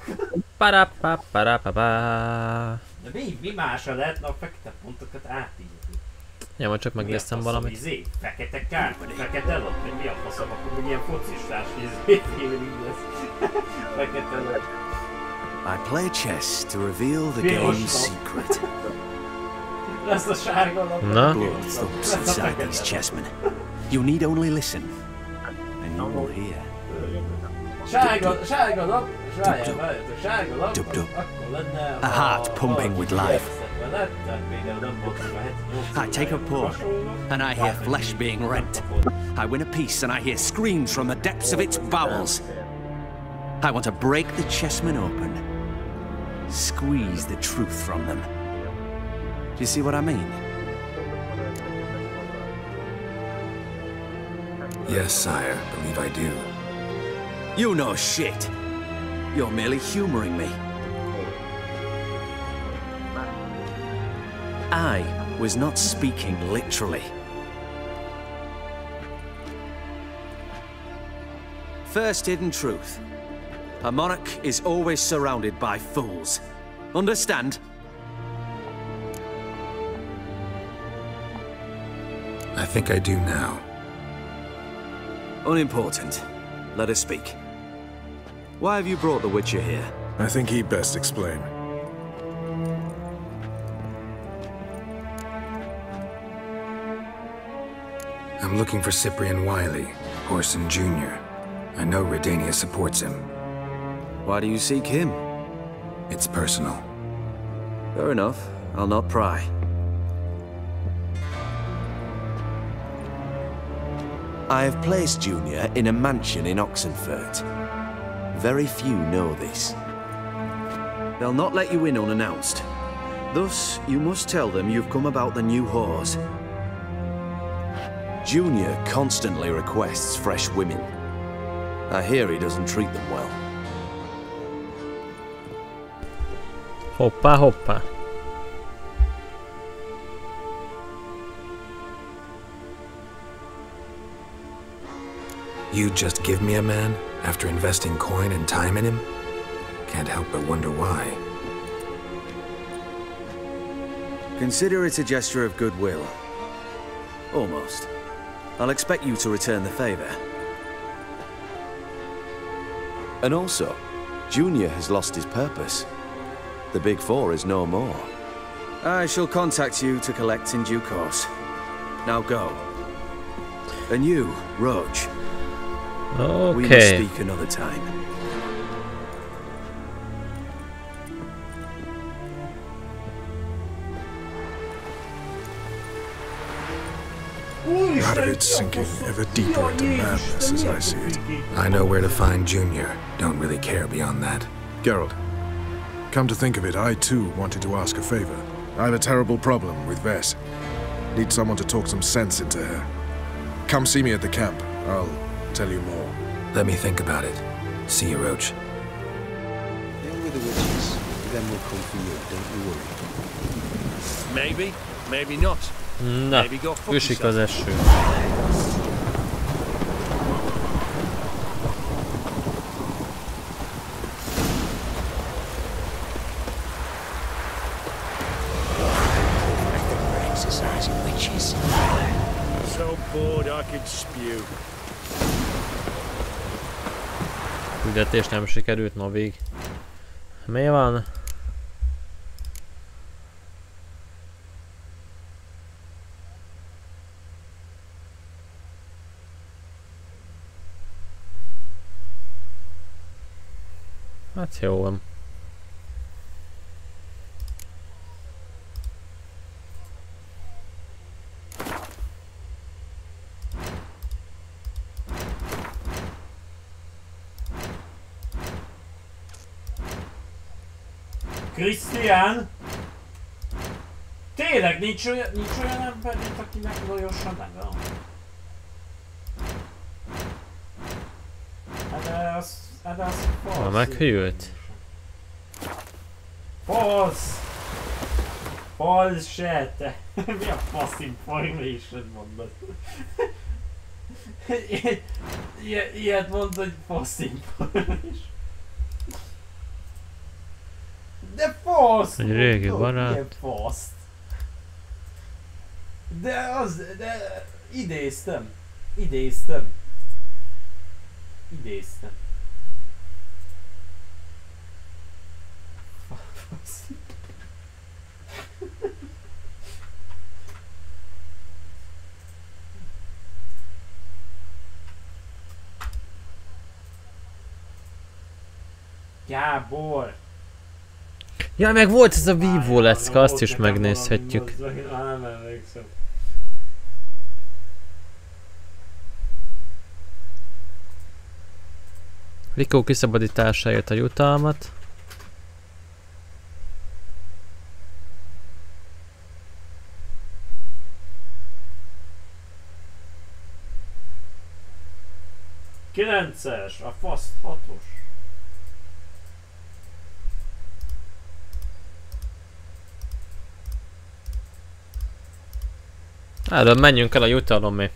Para pa para pa pa. De mi, mi mása lehetne a fekete pontokat átírni? Ja, majd csak megnéztem valamit. Izé, fekete kár, fekete lap, vagy mi a faszom, akkor hogy ilyen focistás izé, feeling lesz. fekete lap. I play chess to reveal the game's secret. Lesz a sárga lap. Na? Blood thumps inside these chessmen. You need only listen, and you will hear. Sárga, sárga lap, sárga, várjátok, sárga lap, Dub, dub. akkor lenne A heart pumping with life. Lett, tehát például nem volt meg a heti I take a paw, and I hear flesh being rent. I win a piece, and I hear screams from the depths of its bowels. I want to break the chessmen open, squeeze the truth from them. Do you see what I mean? Yes, sire. Believe I do. You know shit. You're merely humoring me. I was not speaking literally. First hidden truth. A monarch is always surrounded by fools. Understand? I think I do now. Unimportant. Let us speak. Why have you brought the Witcher here? I think he'd best explain. I'm looking for Cyprian Wiley, Orson Jr. I know Redania supports him. Why do you seek him? It's personal. Fair enough. I'll not pry. I have placed Junior in a mansion in Oxenfurt. Very few know this. They'll not let you in unannounced. Thus, you must tell them you've come about the new whores. Junior constantly requests fresh women. I hear he doesn't treat them well. Hoppá, hoppá. You just give me a man after investing coin and time in him? Can't help but wonder why. Consider it a gesture of goodwill. Almost. I'll expect you to return the favor. And also, Junior has lost his purpose. The Big Four is no more. I shall contact you to collect in due course. Now go. And you, Roach. We must Okay. speak another time. Radovid's sinking ever deeper into madness as I see it. I know where to find Junior. Don't really care beyond that. Geralt, come to think of it, I too wanted to ask a favor. I have a terrible problem with Vess. Need someone to talk some sense into her. Come see me at the camp. I'll tell you more. Let me think about it. See you, Roach. Deal with the witches, then we'll come for you, don't you worry. Maybe, maybe not. Na, Maybe go fuck üsik az eső. We're exercising witches. So bored I could spew. Küldetés nem sikerült, no vég. Mi van? Hát jó van. Krisztián! Tényleg nincs olyan, nincs olyan ember, mint akinek Lajos a neve? Hát de az, hát az Ha meghűlt? Falsz! Falsz se, te! Mi a fasz information mondod? Ilyet mondod, hogy fasz information. De fasz! Egy régi mondod, barát. Milyen faszt? De az, de idéztem. Idéztem. Idéztem. Fasz. Gábor! Ja, meg volt ez a Vivo lecke, azt is megnézhetjük. Rikó kiszabadításáért a jutalmat. Kilences, a fasz hatos. Erről menjünk el a jutalomé.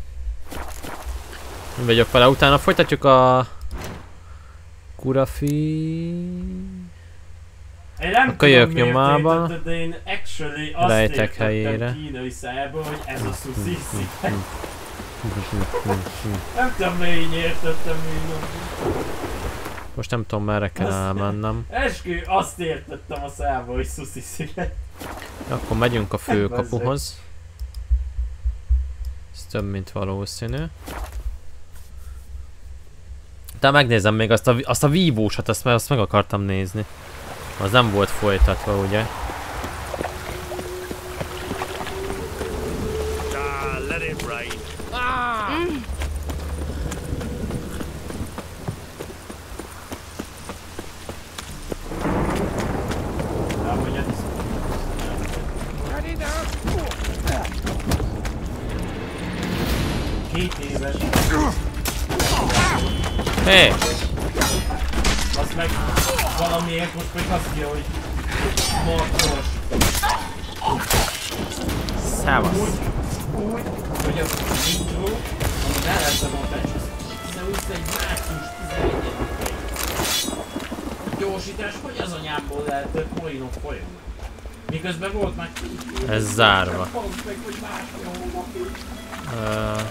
Nem vagyok vele, utána folytatjuk a... Kurafi... Én nem A kölyök nyomában. de én actually azt rejtek helyére. kínai szájból, hogy ez a sushi Nem tudom, miért értettem még. Most nem tudom merre kell Azt- elmennem. Eskü, azt értettem a szájból, hogy sushi sziget. Akkor megyünk a főkapuhoz. Több, mint valószínű. De megnézem még azt a, azt a vívósat, azt, azt meg akartam nézni. Az nem volt folytatva, ugye? 7 éves. Hé! Hey. Azt meg valamiért most pedig azt írja, hogy markos. Szávasz. Úgy, úgy, hogy az intro, amit elvette volt egy vissza egy március 11 -et. Gyorsítás, hogy az anyámból lehet több polinok folyamnak? Miközben volt már Ez zárva. Uh,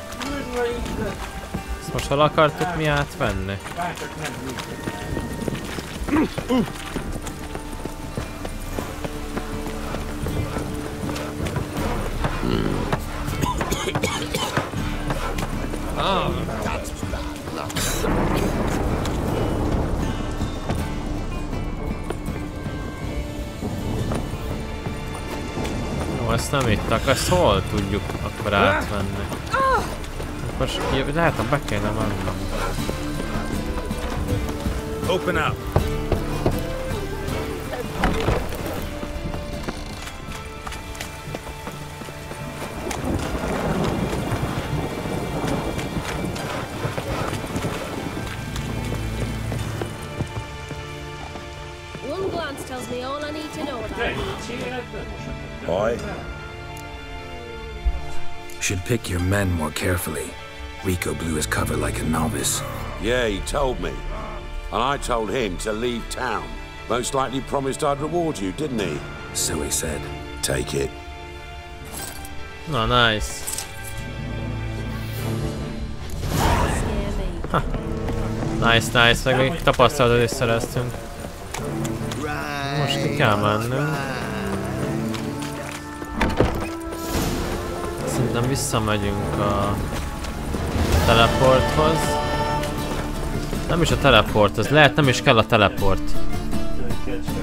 ezt most hol akartuk mi átvenni? Bárcsak nem Jó, ezt nem ittak, ezt hol tudjuk akkor átvenni? Jó, lehet, be kéne mennem. Open up. You. Aye. Should pick your men more carefully. Rico blew his cover like a novice. Yeah, he told me. And I told him to leave town. Most likely promised I'd reward you, didn't he? So he said. Take it. Na, nice. Ha. Nice, nice, meg még tapasztalatot is szereztünk. Most ki kell mennünk. Szerintem visszamegyünk a teleporthoz. Nem is a teleport, ez lehet nem is kell a teleport.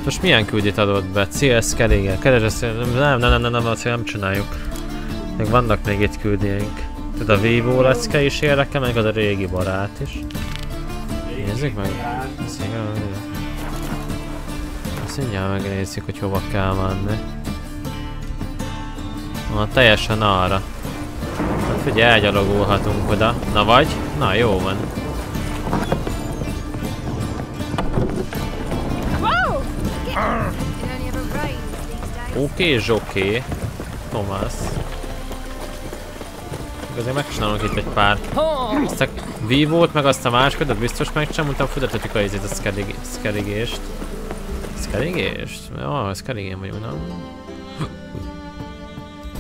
Most milyen küldit adott be? CS kerége, kereszt, nem, nem, nem, nem, nem, azt nem csináljuk. Még vannak még itt küldjeink. Tehát a Vivo lecke is érdekel, meg az a régi barát is. Nézzük meg. Ezt mindjárt megnézzük, hogy hova kell menni. Na, teljesen arra. Figyelj, elgyalogolhatunk oda. Na vagy? Na, jó van. Oké, okay, zsoké. Thomas. Azért megcsinálunk itt egy pár. Azt a Vivo-t, meg azt a másikat, biztos megcsinálom, utána futathatjuk a izét, a szkerig- szkerigést. Szkerigést? Jó, szkerigén vagyunk, nem?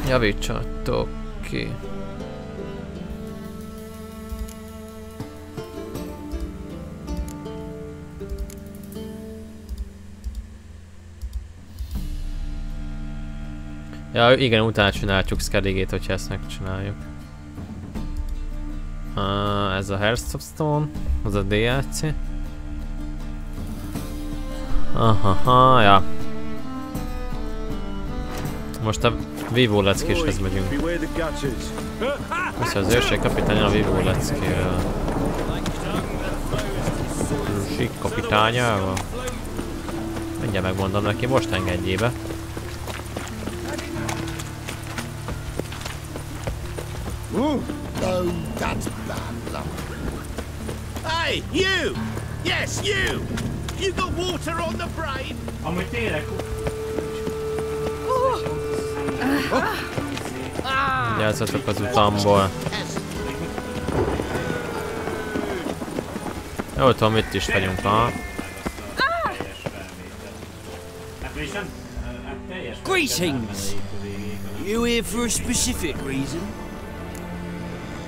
Javítsatok ki. Ja, igen, utána csináljuk Skelligét, hogyha ezt megcsináljuk. Uh, ez a Hearts of Stone, az a DLC. Aha, ja. Most a Vivo leckéshez megyünk. Köszi az őrség kapitány a Vivo leckével. Őrség kapitányával? Mindjárt megmondom neki, most engedjébe. Oh, that's bad luck. Hey, you! Yes, you! You got water on the brain? Amúgy tényleg... Vigyázzatok az utamból. Jó, tudom, itt is vagyunk, ha. Hát mi. Greetings! You here for a specific reason?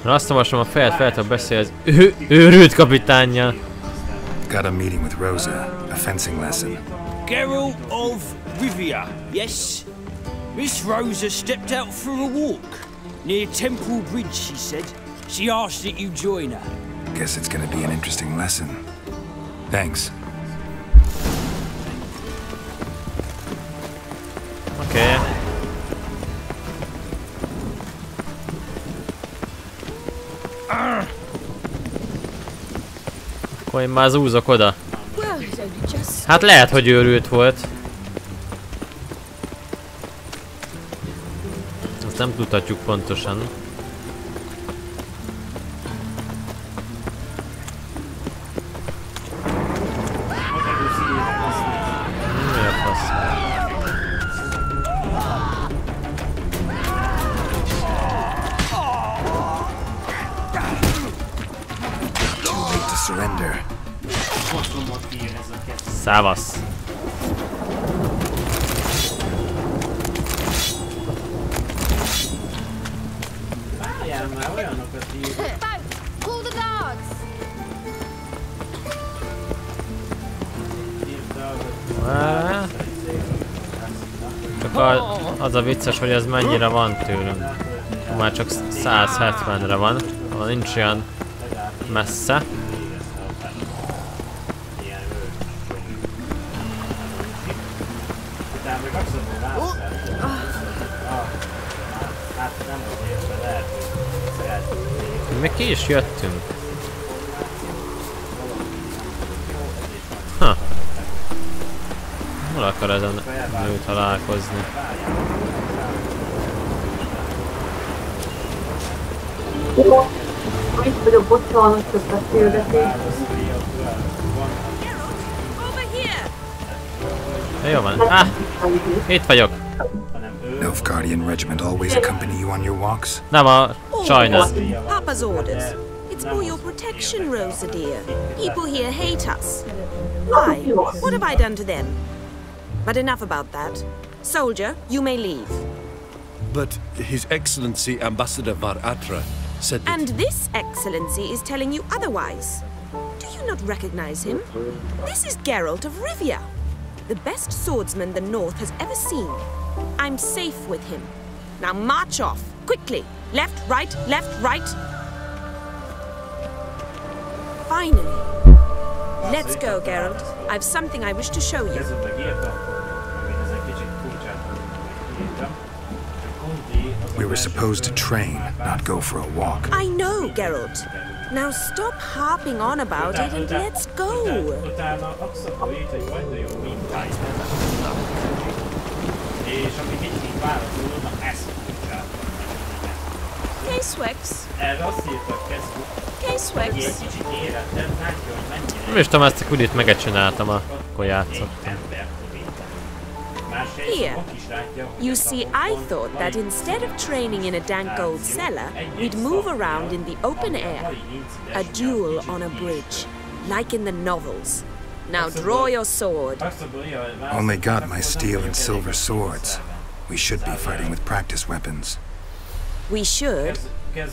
Na azt olvasom a fejet, feltek beszél az ő, őrült kapitánja. Got a meeting with Rosa, a fencing lesson. Geralt of Rivia, yes? Miss Rosa stepped out for a walk. Near Temple Bridge, she said. She asked that you join her. Guess it's gonna be an interesting lesson. Thanks. Akkor én már zúzok oda. Hát lehet, hogy őrült volt. Azt nem tudhatjuk pontosan. Az a vicces, hogy ez mennyire van tőlünk. Már csak 170-re van, ha nincs olyan messze. Mi ki is jöttünk. Ha. Hol akar ez a nő találkozni? Itt vagyok, bocsánat, csak beszélgetés. Jó van. Ah, itt vagyok. Nilfgaardian regiment always accompany you on your walks? Nem a csajna. Papa's orders. It's for your protection, Rosa dear. People here hate us. Why? What have I done to them? But enough about that. Soldier, you may leave. But His Excellency Ambassador Var Atra said that... And this excellency is telling you otherwise. Do you not recognize him? This is Geralt of Rivia, the best swordsman the North has ever seen. I'm safe with him. Now march off, quickly. Left, right, left, right. Finally. Let's go, Geralt. I've something I wish to show you. Were supposed to train, not go for a walk. I know, Geralt. Now stop harping on about it and let's go. K-Swex. K-Swex. Nem is tudom, ezt a kudit megcsináltam, akkor játszottam. Here. Ott is látja, hogy You see, I thought that instead of training in a dank old cellar, we'd move around in the open air. A duel on a bridge, like in the novels. Now draw your sword. Only got my steel and silver swords. We should be fighting with practice weapons. We should,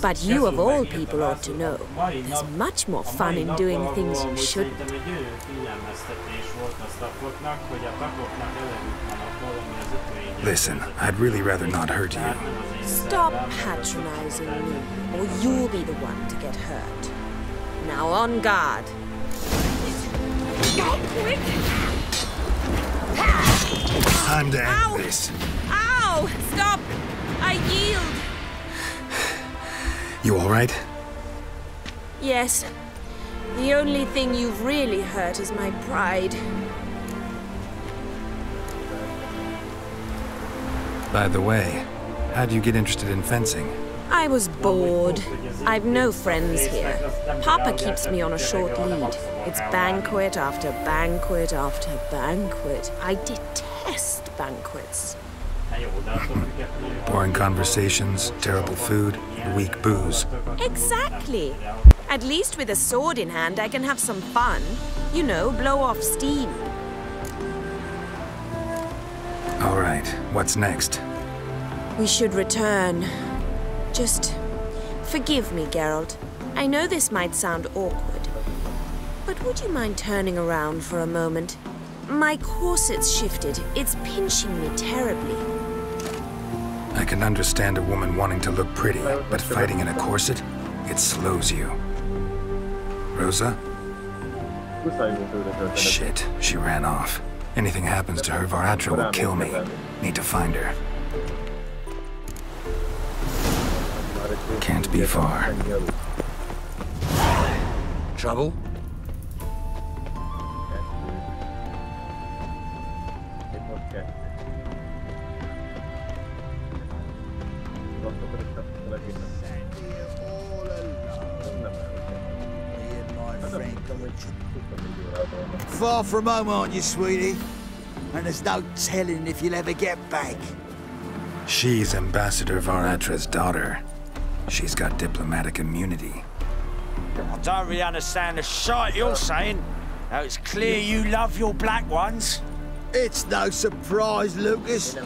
but you of all people ought to know. There's much more fun in doing things you shouldn't. Listen, I'd really rather not hurt you. Stop patronizing me, or you'll be the one to get hurt. Now on guard. Go quick! Time to end Ow! this. Ow! Stop! I yield! You all right? Yes. The only thing you've really hurt is my pride. By the way, how'd you get interested in fencing? I was bored. I've no friends here. Papa keeps me on a short lead. It's banquet after banquet after banquet. I detest banquets. Boring conversations, terrible food, weak booze. Exactly. At least with a sword in hand, I can have some fun. You know, blow off steam. All right. What's next? We should return. Just forgive me, Geralt. I know this might sound awkward, but would you mind turning around for a moment? My corset's shifted. It's pinching me terribly. I can understand a woman wanting to look pretty, but fighting in a corset, it slows you. Rosa? Shit, she ran off. Anything happens to her, Varatra will kill me. Need to find her. Can't be far. Trouble? Far from home, aren't you, sweetie? And there's no telling if you'll ever get back. She's Ambassador Varatra's daughter. She's got diplomatic immunity. I don't really understand the shite you're saying. Now it's clear you love your black ones. It's no surprise, Lucas.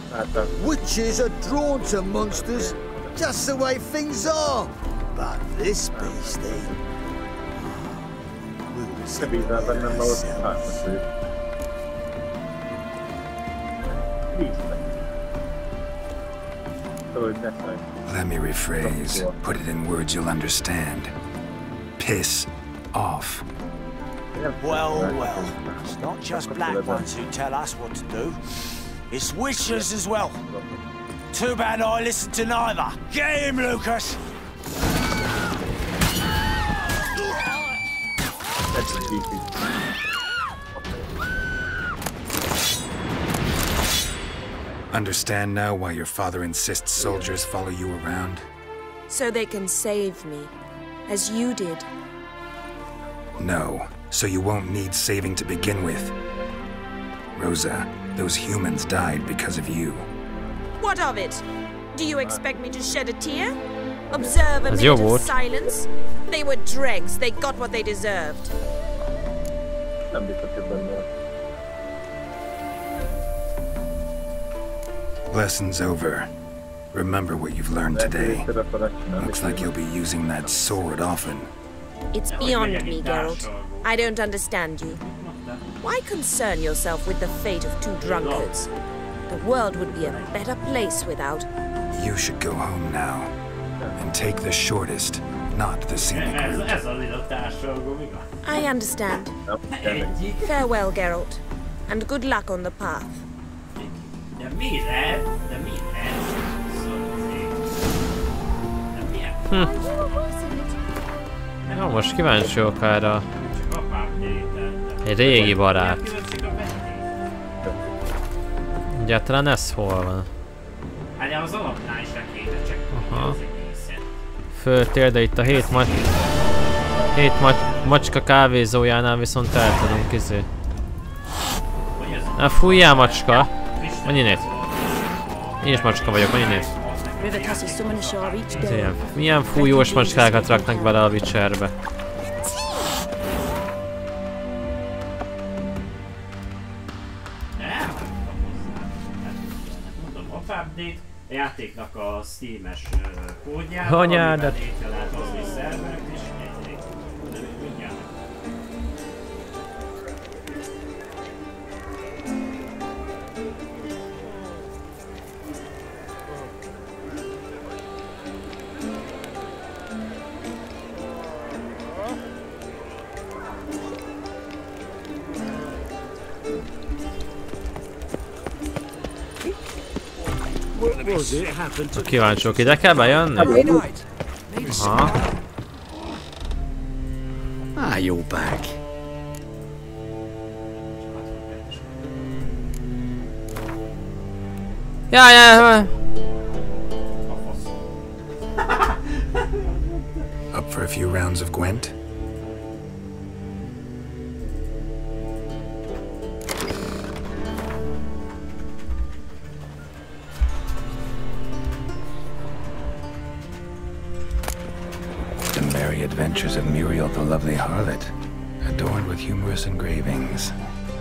Witches are drawn to monsters, just the way things are. But this beastie... Eh? Ska visa vem en låt här på slut. Let me rephrase. Put it in words you'll understand. Piss off. Well, well. It's not just black ones who tell us what to do. It's witches as well. Too bad I listened to neither. Get him, Lucas! Understand now why your father insists soldiers follow you around? So they can save me, as you did. No, so you won't need saving to begin with. Rosa, those humans died because of you. What of it? Do you expect me to shed a tear? Observe a That's minute of silence? They were dregs. They got what they deserved. Lesson's over. Remember what you've learned today. Looks like you'll be using that sword often. It's beyond me, Geralt. I don't understand you. Why concern yourself with the fate of two drunkards? The world would be a better place without. You should go home now. And take the shortest, not the scenic route. a? I understand. Farewell, Geralt. And good luck on the path. Hm. Na, most kíváncsi a- dételt. Egy régi barát. A. Egyáltalán ez hol van? Hát az alapnál is le kéne csak Aha. Föltér, de itt a hét ma... Hét ma... macska kávézójánál viszont el tudunk izé. Na fújjál macska! Menj innét! Én is macska vagyok, menj innét! River is summon ashore each Ez day. Ilyen, milyen fújós macskákat raknak bele a mondom, update, játéknak a Steam-es ö, kódjával, Anyádat. létre lehet hozni szervert, Kíváncsi vagyok, ide kell bejönni? Aha. Ah, you're back. Ja, ja, ja. Up for a few rounds of Gwent? Adventures of Muriel the lovely harlot, adorned with humorous engravings.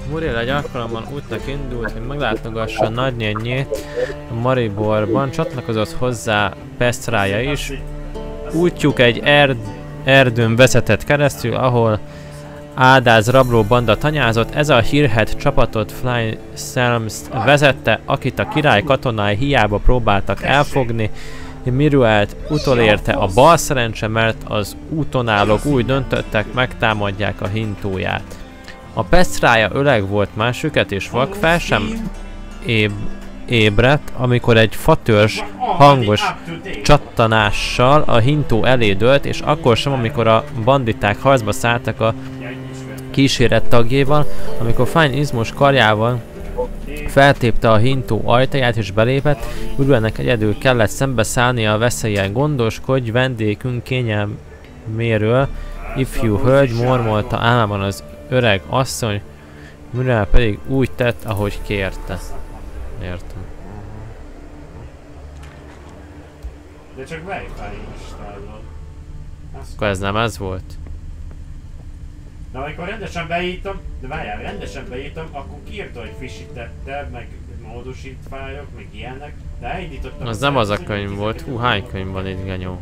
Muriel egy alkalommal útnak indult, hogy meglátogassa a nagynyennyét a Mariborban, csatlakozott hozzá Pestrája is. Útjuk egy erd erdőn vezetett keresztül, ahol Ádáz rabló banda tanyázott, ez a hírhet csapatot Fly Selms vezette, akit a király katonái hiába próbáltak elfogni, Miruelt utolérte a bal szerencse, mert az úton állók úgy döntöttek, megtámadják a hintóját. A pesztrája öreg volt már süket és vak, fel sem éb ébredt, amikor egy fatörzs hangos csattanással a hintó elé dőlt, és akkor sem, amikor a banditák harcba szálltak a kíséret tagjával, amikor Fine izmos karjával feltépte a hintó ajtaját és belépett, Urvelnek egyedül kellett szembeszállnia a veszélyen. Gondoskodj vendégünk kényelméről, ifjú hölgy mormolta álmában az öreg asszony, Mürel pedig úgy tett, ahogy kérte. Értem. De csak Wi-Fi Akkor ez nem ez volt? Na, amikor rendesen beírtam, de várjál, rendesen beírtam, akkor kiírta, hogy frissítette, meg módosít fájlok, meg ilyenek, de elindítottam... Az nem az a könyv volt. Hú, hány könyv van itt, genyó?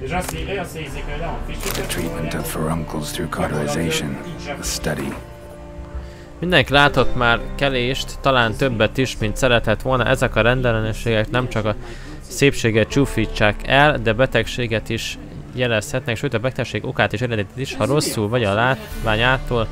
És azt, azt hiszik, hogy nem The treatment of furuncles through cauterization, a study. Mindenki látott már kelést, talán többet is, mint szeretett volna. Ezek a rendellenességek nem csak a szépséget csúfítsák el, de betegséget is jelezhetnek, sőt a betegség okát és eredetét is, ha rosszul vagy a látványától,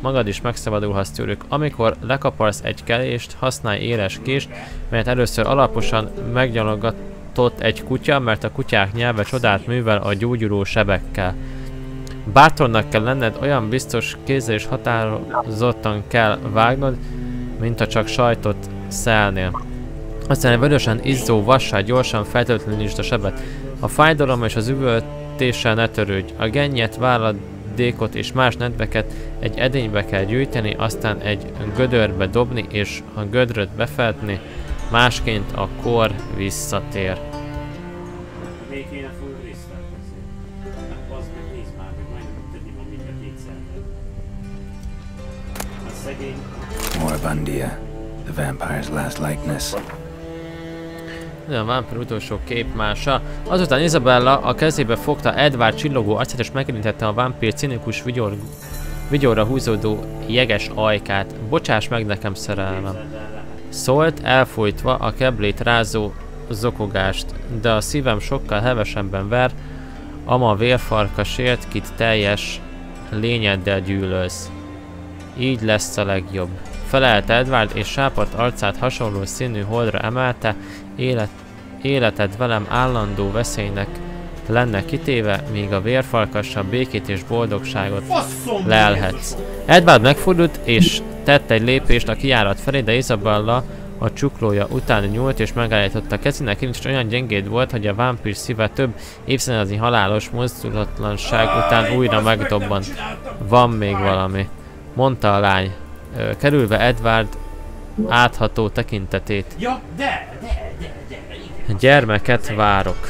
magad is megszabadulhatsz tőlük. Amikor lekaparsz egy kelést, használj éles kést, mert először alaposan megnyalogatott egy kutya, mert a kutyák nyelve csodát művel a gyógyuló sebekkel. Bátornak kell lenned, olyan biztos kézzel és határozottan kell vágnod, mint a csak sajtot szelnél. Aztán egy vörösen izzó vassá gyorsan feltöltlenítsd a sebet. A fájdalom és az üvöltéssel ne törődj. A gennyet, váladékot és más nedveket egy edénybe kell gyűjteni, aztán egy gödörbe dobni és a gödröt befetni, másként a kor visszatér. Még kéne full restart Az meg nézd már, hogy majdnem tenni van mindent kétszer. A szegény... Morabundia, the vampire's last likeness. A vámpír utolsó képmása. Azután Isabella a kezébe fogta Edward csillogó arcát és megérintette a vámpír cinikus vigyor, vigyorra húzódó jeges ajkát. Bocsáss meg nekem szerelmem. Szólt, elfolytva a keblét rázó zokogást, de a szívem sokkal hevesebben ver, ama vérfarkasért, kit teljes lényeddel gyűlölsz. Így lesz a legjobb. Felelte Edward és sápat arcát hasonló színű holdra emelte, élet, életed velem állandó veszélynek lenne kitéve, míg a vérfalkassal békét és boldogságot lelhetsz. Edward megfordult és tett egy lépést a kiárat felé, de Isabella a csuklója után nyúlt és megállította kezének is olyan gyengéd volt, hogy a vámpír szíve több évszázadi halálos mozdulatlanság után újra megdobban. Van még valami, mondta a lány, kerülve Edward átható tekintetét. Ja, de, de, de, de, igen. Gyermeket várok.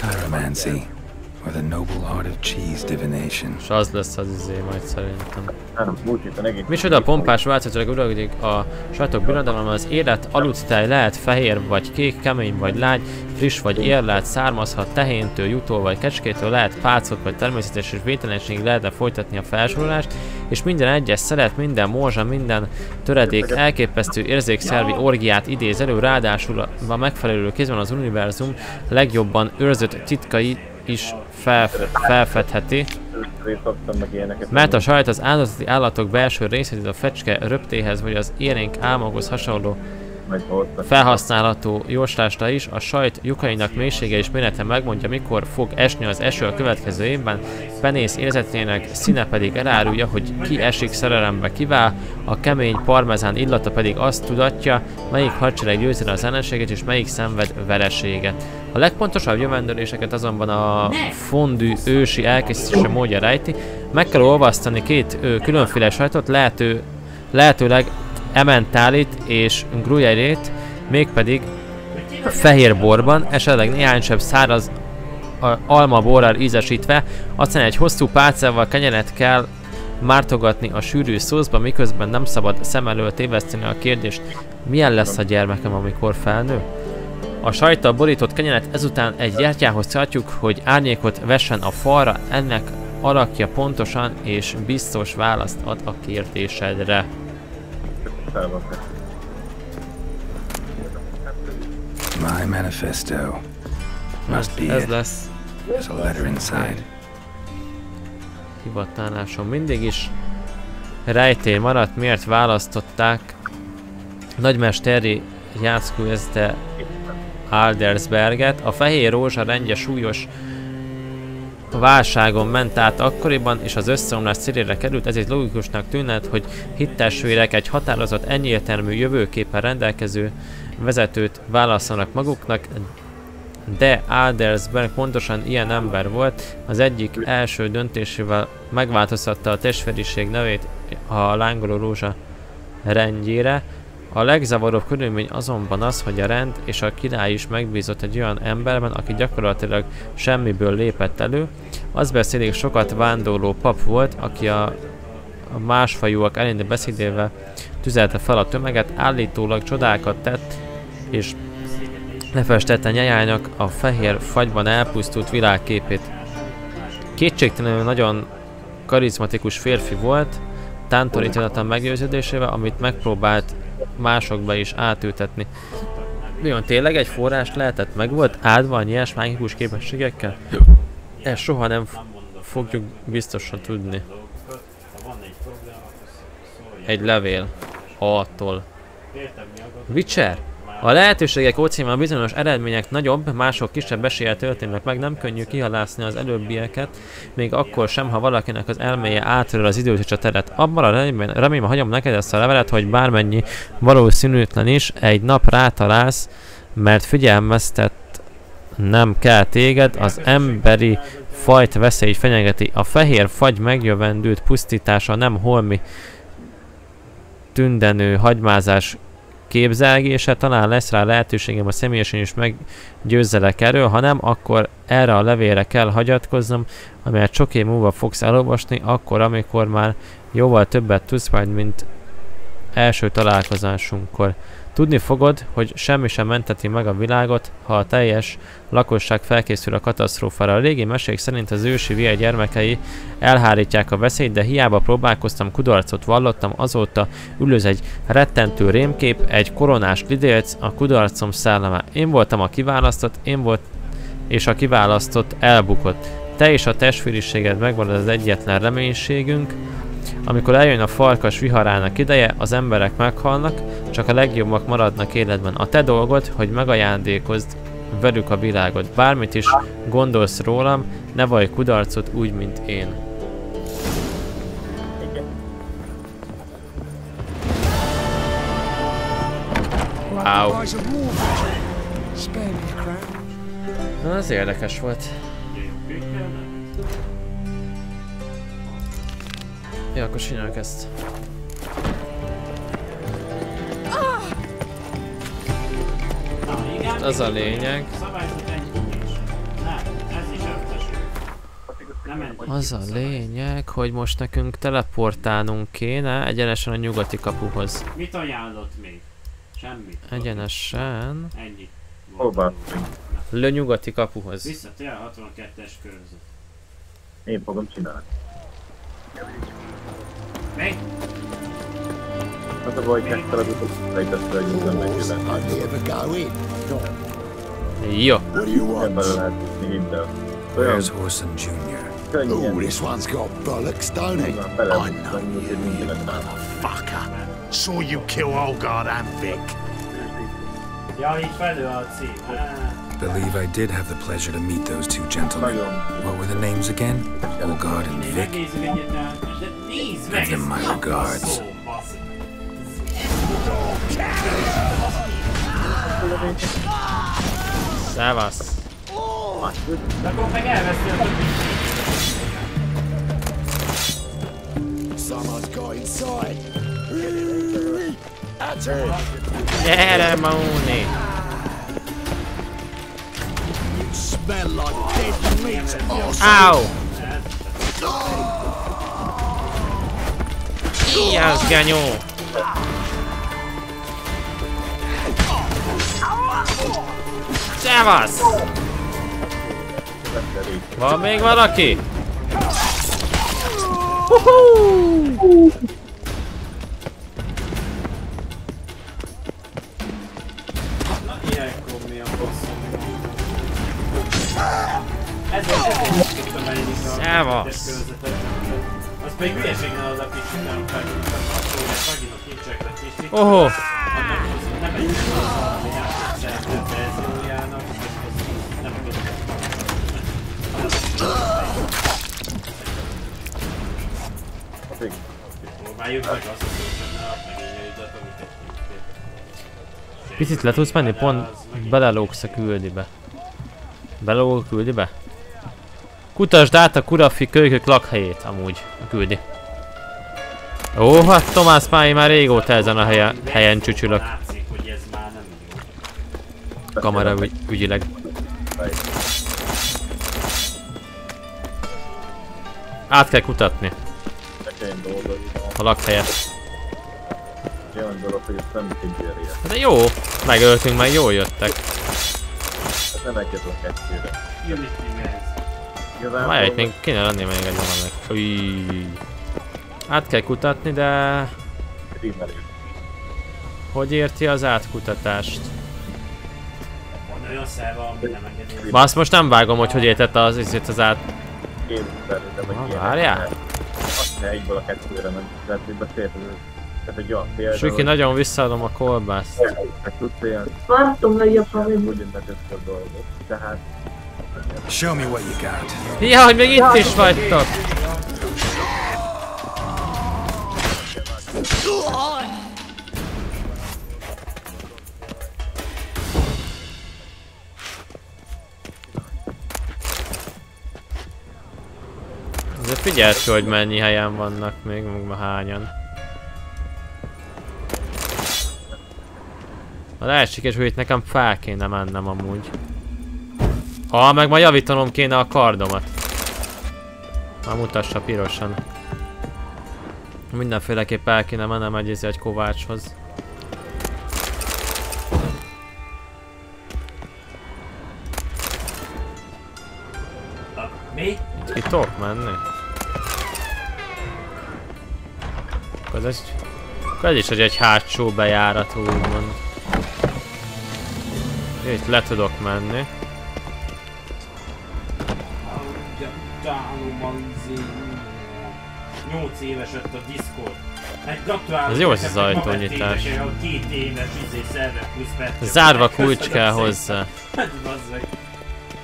Pyromancy, or the noble art of cheese divination. És az lesz az izé majd szerintem. Micsoda pompás változatlag uralkodik a sajtok birodalom, az élet aludtáj lehet fehér vagy kék, kemény vagy lágy, friss vagy érlelt, származhat tehéntől, jutól vagy kecskétől, lehet pácot vagy természetes és vételenség lehetne folytatni a felsorolást, és minden egyes szelet, minden morzsa, minden töredék elképesztő érzékszervi orgiát idéz elő, ráadásul a megfelelő kézben az univerzum legjobban őrzött titkai is fel, felfedheti, mert a sajt az áldozati állatok belső részét a fecske röptéhez vagy az élénk álmokhoz hasonló felhasználható jóslásra is, a sajt lyukainak mélysége és mérete megmondja, mikor fog esni az eső a következő évben, penész érzetének színe pedig elárulja, hogy ki esik szerelembe kivál, a kemény parmezán illata pedig azt tudatja, melyik hadsereg győzi az ellenséget és melyik szenved vereséget. A legpontosabb jövendőléseket azonban a fondű ősi elkészítése módja rejti, meg kell olvasztani két ö, különféle sajtot, lehető, lehetőleg ementálit és gruyerét, mégpedig fehér borban, esetleg néhány sebb száraz alma ízesítve, aztán egy hosszú pálcával kenyeret kell mártogatni a sűrű szószba, miközben nem szabad szem elől téveszteni a kérdést, milyen lesz a gyermekem, amikor felnő? A sajta borított kenyeret ezután egy gyertyához tartjuk, hogy árnyékot vessen a falra, ennek alakja pontosan és biztos választ ad a kérdésedre. My manifesto. Must be Ez it. lesz. There's a letter inside. Hivatállásom mindig is rejtély maradt, miért választották nagymesteri Jászkőzde Aldersberget. A fehér rózsa rendje súlyos válságon ment át akkoriban, és az összeomlás szélére került, ezért logikusnak tűnhet, hogy hittesvérek egy határozott ennyiértelmű jövőképpen rendelkező vezetőt válaszolnak maguknak, de Aldersberg pontosan ilyen ember volt, az egyik első döntésével megváltoztatta a testvériség nevét a lángoló rózsa rendjére. A legzavaróbb körülmény azonban az, hogy a rend és a király is megbízott egy olyan emberben, aki gyakorlatilag semmiből lépett elő. Az beszélik sokat vándorló pap volt, aki a, másfajúak elinde beszédével tüzelte fel a tömeget, állítólag csodákat tett, és lefestette nyájának a fehér fagyban elpusztult világképét. Kétségtelenül nagyon karizmatikus férfi volt, tántorítatlan meggyőződésével, amit megpróbált másokba is átültetni. Olyan tényleg egy forrás lehetett meg volt áldva a nyers mágikus képességekkel? Ezt soha nem fogjuk biztosan tudni. Egy levél. Attól. Witcher? A lehetőségek óceánban bizonyos eredmények nagyobb, mások kisebb eséllyel történnek meg, nem könnyű kihalászni az előbbieket, még akkor sem, ha valakinek az elméje átöröl az időt és a teret. Abban a reményben hagyom neked ezt a levelet, hogy bármennyi valószínűtlen is, egy nap rátalálsz, mert figyelmeztet nem kell téged, az emberi fajt veszély fenyegeti. A fehér fagy megjövendült pusztítása nem holmi tündenő hagymázás képzelgése, talán lesz rá lehetőségem, a személyesen is meggyőzzelek erről, ha nem, akkor erre a levélre kell hagyatkoznom, amelyet sok év múlva fogsz elolvasni, akkor, amikor már jóval többet tudsz majd, mint első találkozásunkkor. Tudni fogod, hogy semmi sem menteti meg a világot, ha a teljes lakosság felkészül a katasztrófára. A régi mesék szerint az ősi via gyermekei elhárítják a veszélyt, de hiába próbálkoztam, kudarcot vallottam, azóta ülőz egy rettentő rémkép, egy koronás lidélc, a kudarcom szelleme. Én voltam a kiválasztott, én volt és a kiválasztott elbukott. Te és a testvériséged megvan az egyetlen reménységünk, amikor eljön a farkas viharának ideje, az emberek meghalnak, csak a legjobbak maradnak életben. A te dolgod, hogy megajándékozd velük a világot. Bármit is gondolsz rólam, ne vaj kudarcot úgy, mint én. Wow. Na, ez érdekes volt. Ja, akkor csináljuk ezt. Most az a lényeg. Az a lényeg, hogy most nekünk teleportálnunk kéne egyenesen a nyugati kapuhoz. Mit ajánlott még? Semmit. Egyenesen. Ennyi. Hova? Le nyugati kapuhoz. Visszatér a 62-es körzet. Én fogom csinálni. Még? Az a baj, hogy megfelelőt fejtett, hogy minden megjelent. Jó. Ebben lehet jutni minden. Where's Orson Jr.? Oh, this one's got bollocks, don't it? I know you, you motherfucker. Saw you kill Olgard and Vic. Ja, így felül a cím. Believe I did have the pleasure to meet those two gentlemen. What were the names again? Olgard and Vic? Give them my regards. Szevasz. De akkor meg elveszi a többi. Someone's got inside. That's it. Gyere, Mauni! You smell like dead meat, Ow! Ilyes, genyó! Szevasz! Van még valaki? Uhú! Picit le tudsz menni? Pont belelógsz a küldibe. Belelóg a küldibe? Kutasd át a kurafi kölykök lakhelyét, amúgy. A küldi. Ó, hát Tomás Pályi már régóta ezen a helyen, helyen csücsülök. Kamera ügy, ügyileg. Át kell kutatni a lakhelyet. Olyan dolog, hogy ezt nem figyelje. De jó, megöltünk, meg jól jöttek. Ez nem egyetlen kettőre. Unity. Igazából Várj, itt még kéne lenni még egy. Új. Át kell kutatni, de... Hogy érti az átkutatást? Van olyan szerva, ami nem engedi. Ma azt most nem vágom, hogy hogy értette az, az, az át... Én szerintem, hogy Ah, ilyen. várjál? Azt ne egyből a kettőre nem. Tehát, beszéltem, tehát egy olyan példa, Süki, nagyon visszaadom a kolbászt. Meg tudsz ilyen, Vártam nagyobb havi. hogy én beteszed dolgot. Tehát Show me what you got. Ja, hogy még itt is vagytok! Azért figyeld ki, hogy mennyi helyen vannak még, meg hányan. A lehetséges, hogy itt nekem fel kéne mennem amúgy. Ha, meg ma javítanom kéne a kardomat. Már mutassa pirosan. Mindenféleképp el kéne mennem egy, izé, egy kovácshoz. Mi? Itt ki tudok menni? Akkor ez egy... Akkor ez is egy, egy hátsó bejárat úgymond. Itt le tudok menni. 8 éves lett a Discord. Hát gratulálok Ez jó ez az ajtónyitás. Két éves izé plusz. Zárva kulcs kell hozzá. Hát.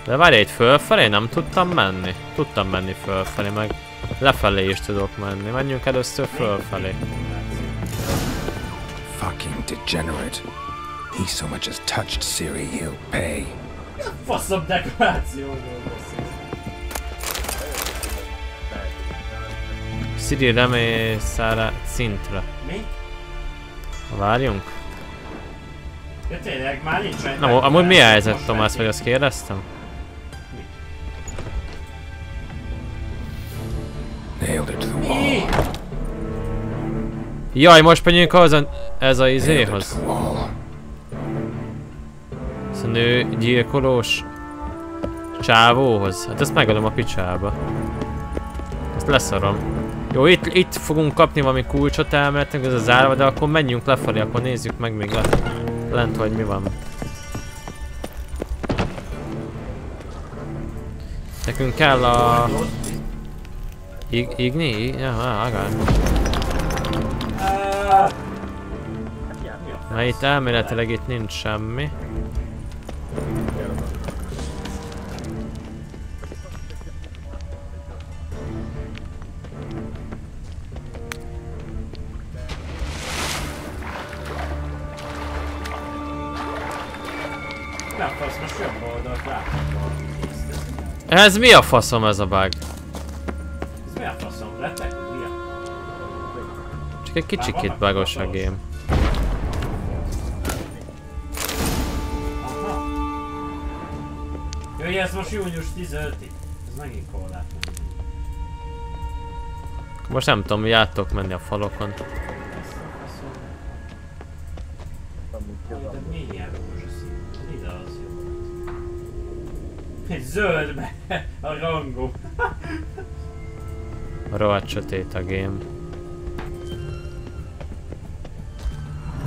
De várj, itt fölfelé nem tudtam menni? Tudtam menni fölfelé, meg lefelé is tudok menni. Menjünk először fölfelé. Fucking degenerate. He so much as touched Siri, he'll pay. Faszabb dekorációról beszélsz. Siri remészára szintre. Mi? Várjunk. Ja tényleg, már nincs olyan Na, amúgy mi a helyzet, Tomás, vagy azt kérdeztem? Nailed it to the Mi? wall. Jaj, most megyünk hozzá ez a izéhoz. Nő gyilkolós csávóhoz. Hát ezt megadom a picsába. Ezt leszarom. Jó, itt, itt fogunk kapni valami kulcsot elmehetünk, ez a zárva, de akkor menjünk lefelé, akkor nézzük meg még le, lent, hogy mi van. Nekünk kell a... Ig Igni? Ja, agár. Na itt elméletileg itt nincs semmi. Ez mi a faszom ez a bug? Ez mi a faszom? Lettek? Mi a? Csak egy kicsikét bugos a game. Jó, Mi ez most június 15 Ez megint korlát. Most nem tudom, jártok menni a falokon. Zöldbe a rangom. Rohadt sötét a game.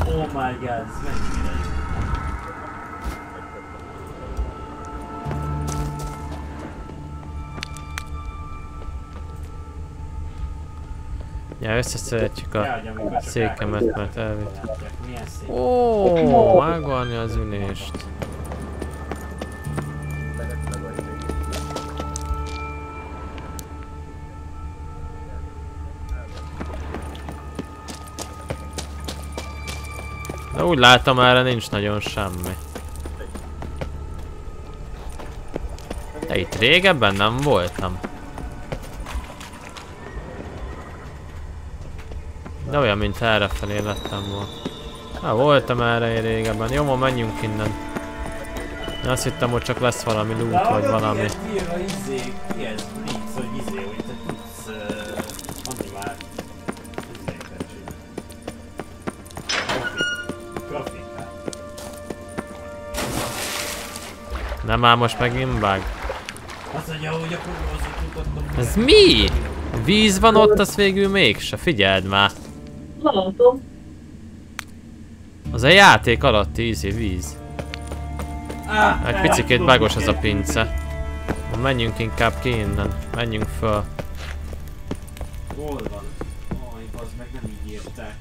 Oh my god, ez mennyire jó. Ja, összeszedhetjük a székemet, mert elvitt. Ó, megvarni az ülést. Úgy látom, erre nincs nagyon semmi. De itt régebben nem voltam. De olyan, mint errefelé lettem volna. Hát voltam erre régebben. Jó, ma menjünk innen. Én azt hittem, hogy csak lesz valami loot vagy valami. izé, Nem már most megint tudottam. Ez mi? Víz van ott, az végül mégse. Figyeld már. Látom. Az a játék alatti ízi víz. Egy picikét bugos az a pince. Menjünk inkább ki innen. Menjünk föl. Hol van? Aj, bazd meg, nem így írták.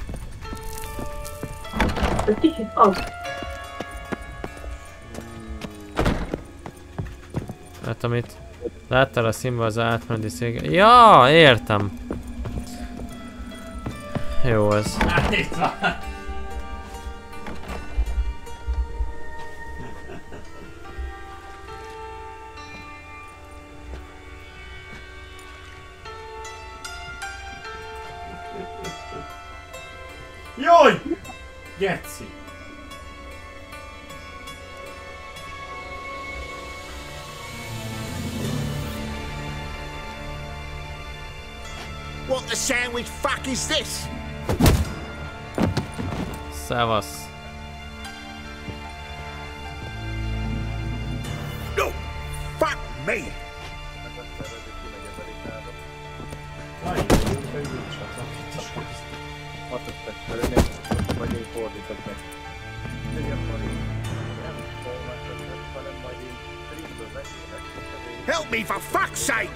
Ez kicsit az. Hát amit láttál a színben az átmeneti szék. Ja, értem. Jó az. Hát itt van. Jaj! Geci! What the sandwich fuck is this? Szevasz. No! Fuck me! Vagy én fordítok meg. Help me for fuck's sake!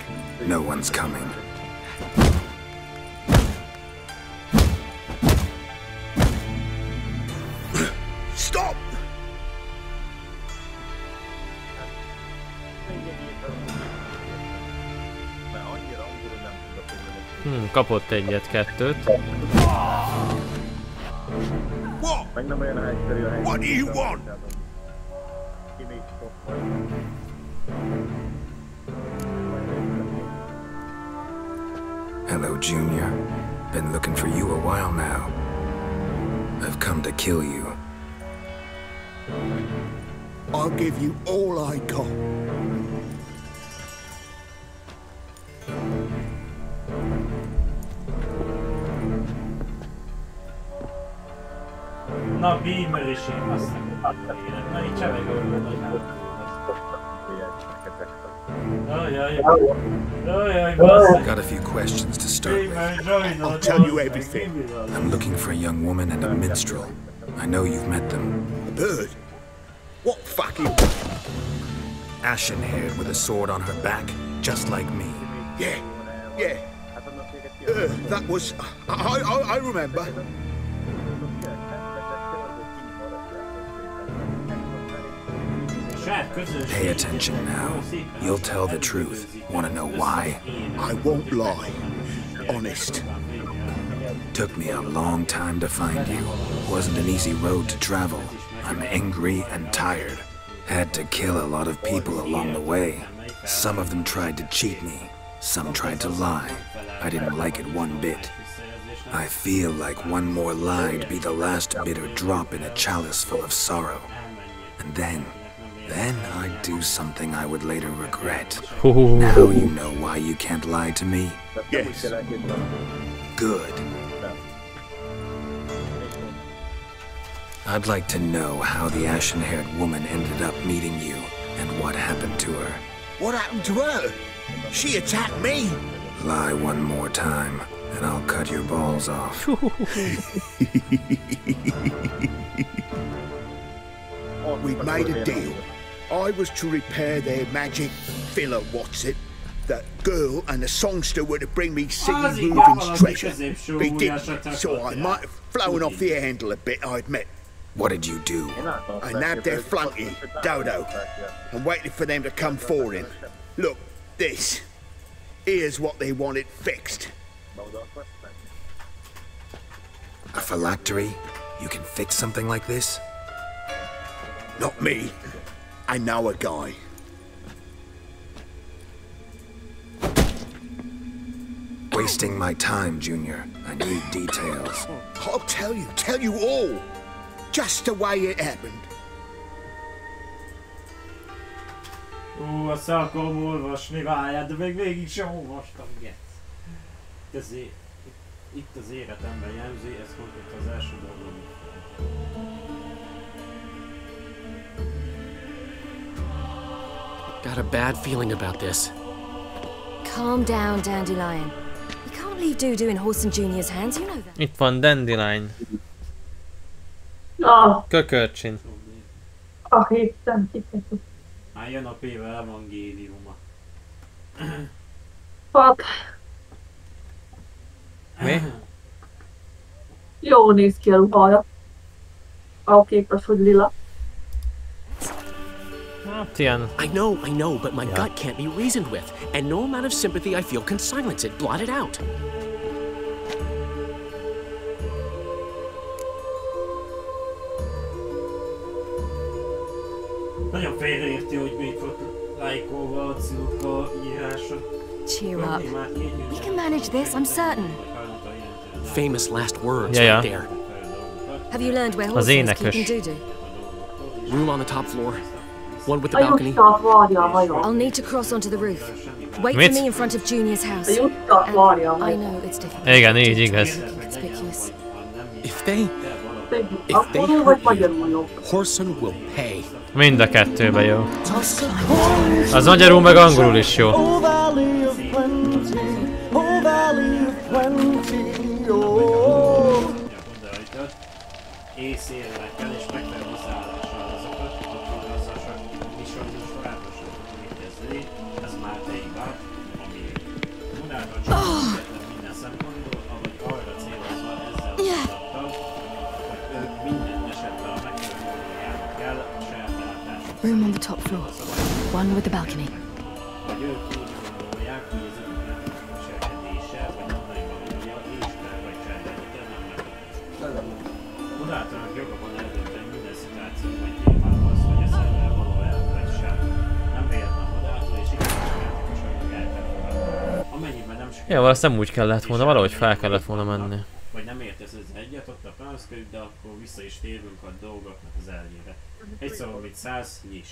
No one's coming. Kapott egyet-kettőt. What? Meg nem olyan egyszerű a hely. What do you want? Ki még sok Hello, Junior. Been looking for you a while now. I've come to kill you. I'll give you all I got. Így cseveg örülök, hogy nem. Ajaj, ajaj, basszik. Got a few questions to start with. I'll tell you everything. I'm looking for a young woman and a minstrel. I know you've met them. A bird? What fucking... Ashen haired with a sword on her back, just like me. Yeah, yeah. Uh, that was... I, I, I remember. Pay attention now. You'll tell the truth. Want to know why? I won't lie. Honest. Took me a long time to find you. Wasn't an easy road to travel. I'm angry and tired. Had to kill a lot of people along the way. Some of them tried to cheat me. Some tried to lie. I didn't like it one bit. I feel like one more lie'd be the last bitter drop in a chalice full of sorrow. And then, Then I'd do something I would later regret. Ooh. Now you know why you can't lie to me? Yes. Good. I'd like to know how the ashen-haired woman ended up meeting you and what happened to her. What happened to her? She attacked me. Lie one more time, and I'll cut your balls off. We've made a deal. I was to repair their magic villa, what's it? That girl and the songster were to bring me Siggy Az igen, Reuben's treasure. középső They didn't, so I might have flown off the handle a bit, I admit. What did you do? I nabbed their flunky, Dodo, and waited for them to come for him. Look, this. Here's what they wanted fixed. A phylactery? You can fix something like this? Not me. I know a guy. Wasting my time, Junior. I need details. I'll tell you, tell you all. Just the way it happened. Ú, azt akarom olvasni, várjál, de még végig sem olvastam, get. Itt az, é- itt, itt az életemben jelzi, ez konkrétan az első dolog. Got a bad feeling about this. Calm down, Dandelion. You can't leave Dudu in Horson Jr.'s hands, you know that. Itt van Dandelion. Ah, Kökörcsin. ah, hittem, hittem. Már jön a P-vel evangéliuma. Fuck. Mi? Jó néz ki a ruhája. Ahhoz képest, hogy lila. Hát ilyen... I know, I know, but my Yeah. gut can't be reasoned with, and no amount of sympathy I feel can silence it, blot it out. Nagyon félreérti, hogy mit lájkolva a Ciluka írása. Cheer up. You can manage this, I'm certain. Famous last words Yeah, right yeah. there. Have you learned where Az Horson is énekes. keeping Dudu? Room on the top floor. One with the balcony. I'll need to cross onto the roof. Wait Mit? for me in front of Junior's house. A I know it's difficult. Igen, így igaz. Conspicuous. If they, if they hurt you? Horson will pay. Mind a kettőben jó. Az magyarul meg angolul is jó. Top floor. One with the balcony. Tudátanak joga van eldönteni minden szituációban témába az, hogy a szemvel való el vagy sem. Nem véletlen és. Amennyiben sikerül, azt úgy kellett volna, valahogy fel kellett volna menni. vagy nem értesz ezzel egyet, ott a panaszkönyv, de akkor vissza is térünk a dolgoknak az eljére. Egy szó, amit száz, nyiss.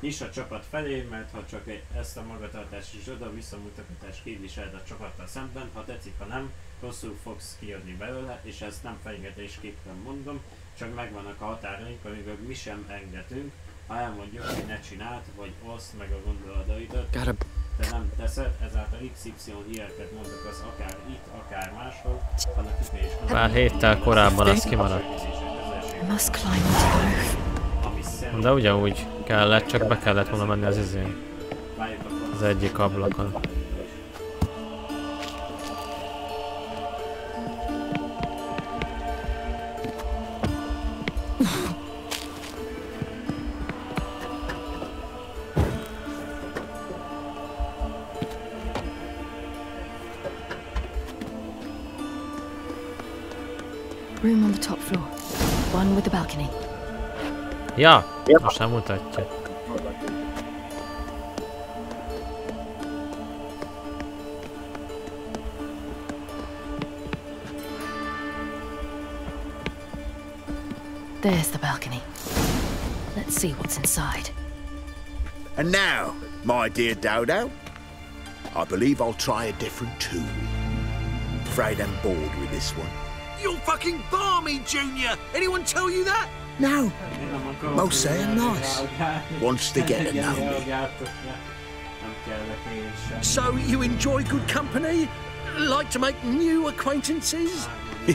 Nyiss a csapat felé, mert ha csak ezt a magatartást és oda visszamutatást képviseled a csapattal szemben, ha tetszik, ha nem, rosszul fogsz kijönni belőle, és ezt nem fenyegetésképpen mondom, csak megvannak a határaink, amiből mi sem engedünk, ha elmondjuk, hogy ne csináld, vagy oszd meg a gondolataidat, de nem teszed, ezáltal XY híreket mondasz akár itt, akár máshol, annak kifejezés nem Pár héttel korábban ez kimaradt. Must climb the roof. De ugyanúgy kellett, csak be kellett volna menni az izén. Az egyik ablakon. Room on the top floor. One with the balcony. Ja, most nem mutatja. There's the balcony. Let's see what's inside. And now, my dear Dodo, I believe I'll try a different tool. Afraid I'm bored with this one. You're fucking balmy, Junior! Anyone tell you that? No. Most say I'm nice. Wants to get to know me. So you enjoy good company? Like to make new acquaintances?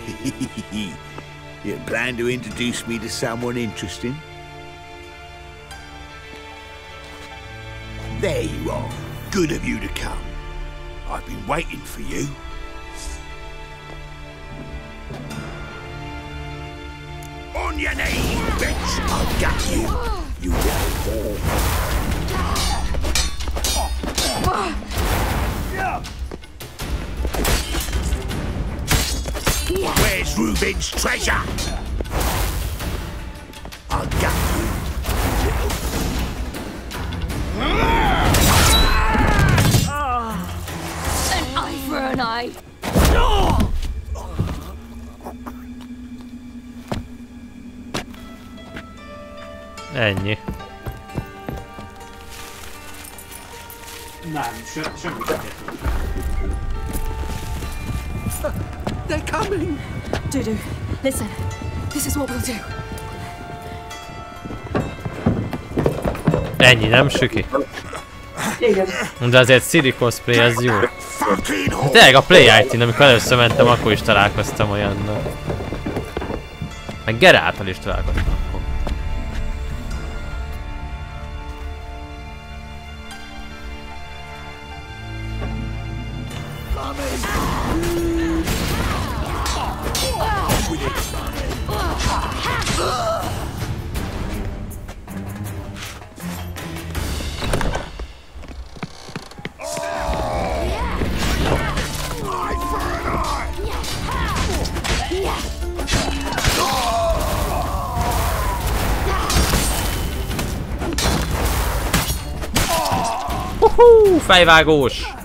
you plan to introduce me to someone interesting? There you are. Good of you to come. I've been waiting for you. On your knees, bitch! I've got you. You little whore. Where's Reuben's treasure? Got you, you little... An eye for an eye. Ennyi. Nem, se, semmi They're coming! Dudu, listen. This is what we'll do. Ennyi, nem süki? Igen. De azért Siri cosplay az jó. Tényleg a Play it amikor először mentem, akkor is találkoztam olyannal. Meg Geráltal is találkoztam fejvágós!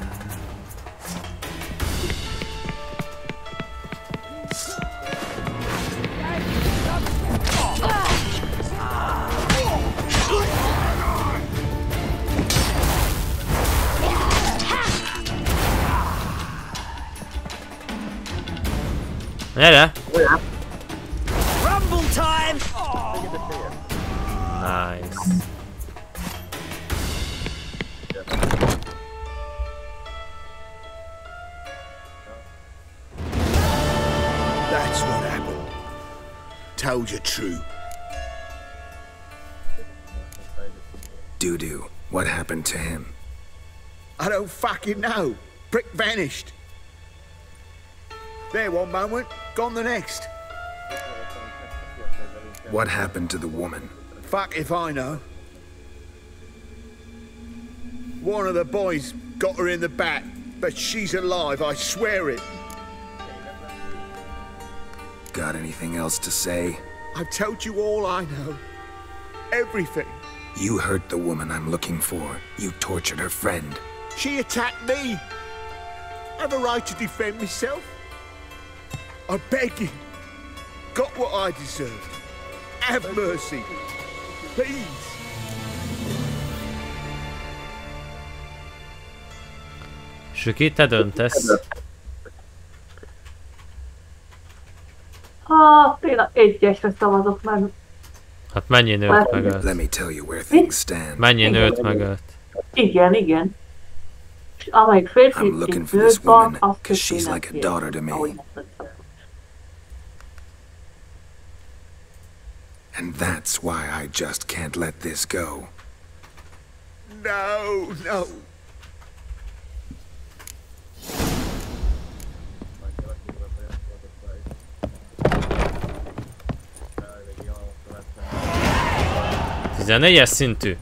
Fucking know. Prick vanished. There one moment, gone the next. What happened to the woman? Fuck if I know. One of the boys got her in the back, but she's alive, I swear it. Got anything else to say? I've told you all I know. Everything. You hurt the woman I'm looking for. You tortured her friend. She attacked me. Have a right to defend myself. I beg you. Got what I deserved. Have mercy. Please. Süki, te döntesz. Ha, tényleg egyesre szavazok, mert Hát mennyi nőtt megölt? Let me tell you where things stand. Mennyi nőtt megölt? igen, igen. És amelyik férfi I'm looking for this nőtt van, woman, az 'cause she's like a daughter to me. And that's why I just can't let this go. No, no. Tizennégyes szintű.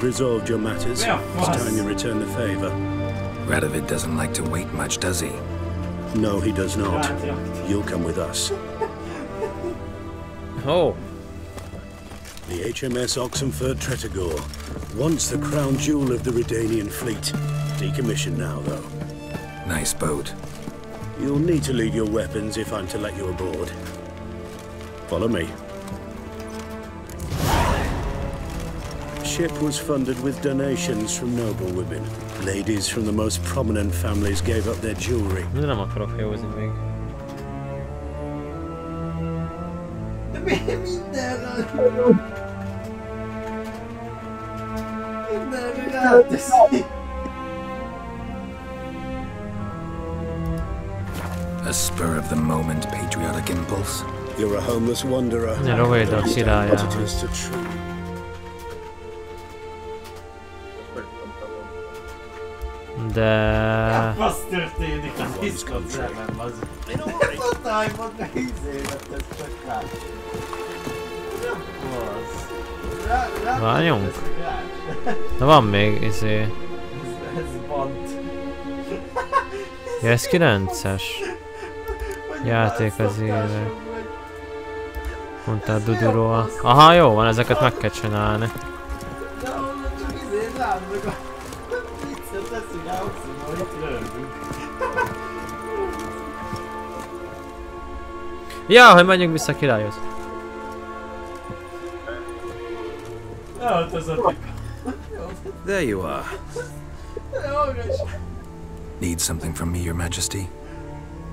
You've resolved your matters. Yeah, It's time you return the favor. Radovid doesn't like to wait much, does he? No, he does not. You'll come with us. Oh. The HMS Oxenford Tretogor, once the crown jewel of the Redanian fleet. Decommissioned now, though. Nice boat. You'll need to leave your weapons if I'm to let you aboard. Follow me. Ship was funded with donations from noble women. Ladies from the most prominent families gave up their jewelry. De nem akarok hajózni még. De miért mindenre? Mindenre ráteszi. A spur of the moment patriotic impulse. You're a homeless wanderer. Ne rohajd a What it királlyal. is to true. De... Az történik az szemem, az... Hogy mondd meg izémet, ez csak rá, Várjunk. De van még izé... Ez, ez bant. Ja, ez 9-es. Játék az éve. Mondta Duduról. Aha, jó van, ezeket meg kell csinálni. De csak izé rám meg a... Viccet teszi rá, oximon, hogy itt röhögünk. Ja, hogy menjünk vissza királyhoz. Ja, ez a There you are. Hallgass! Need something from me, Your Majesty?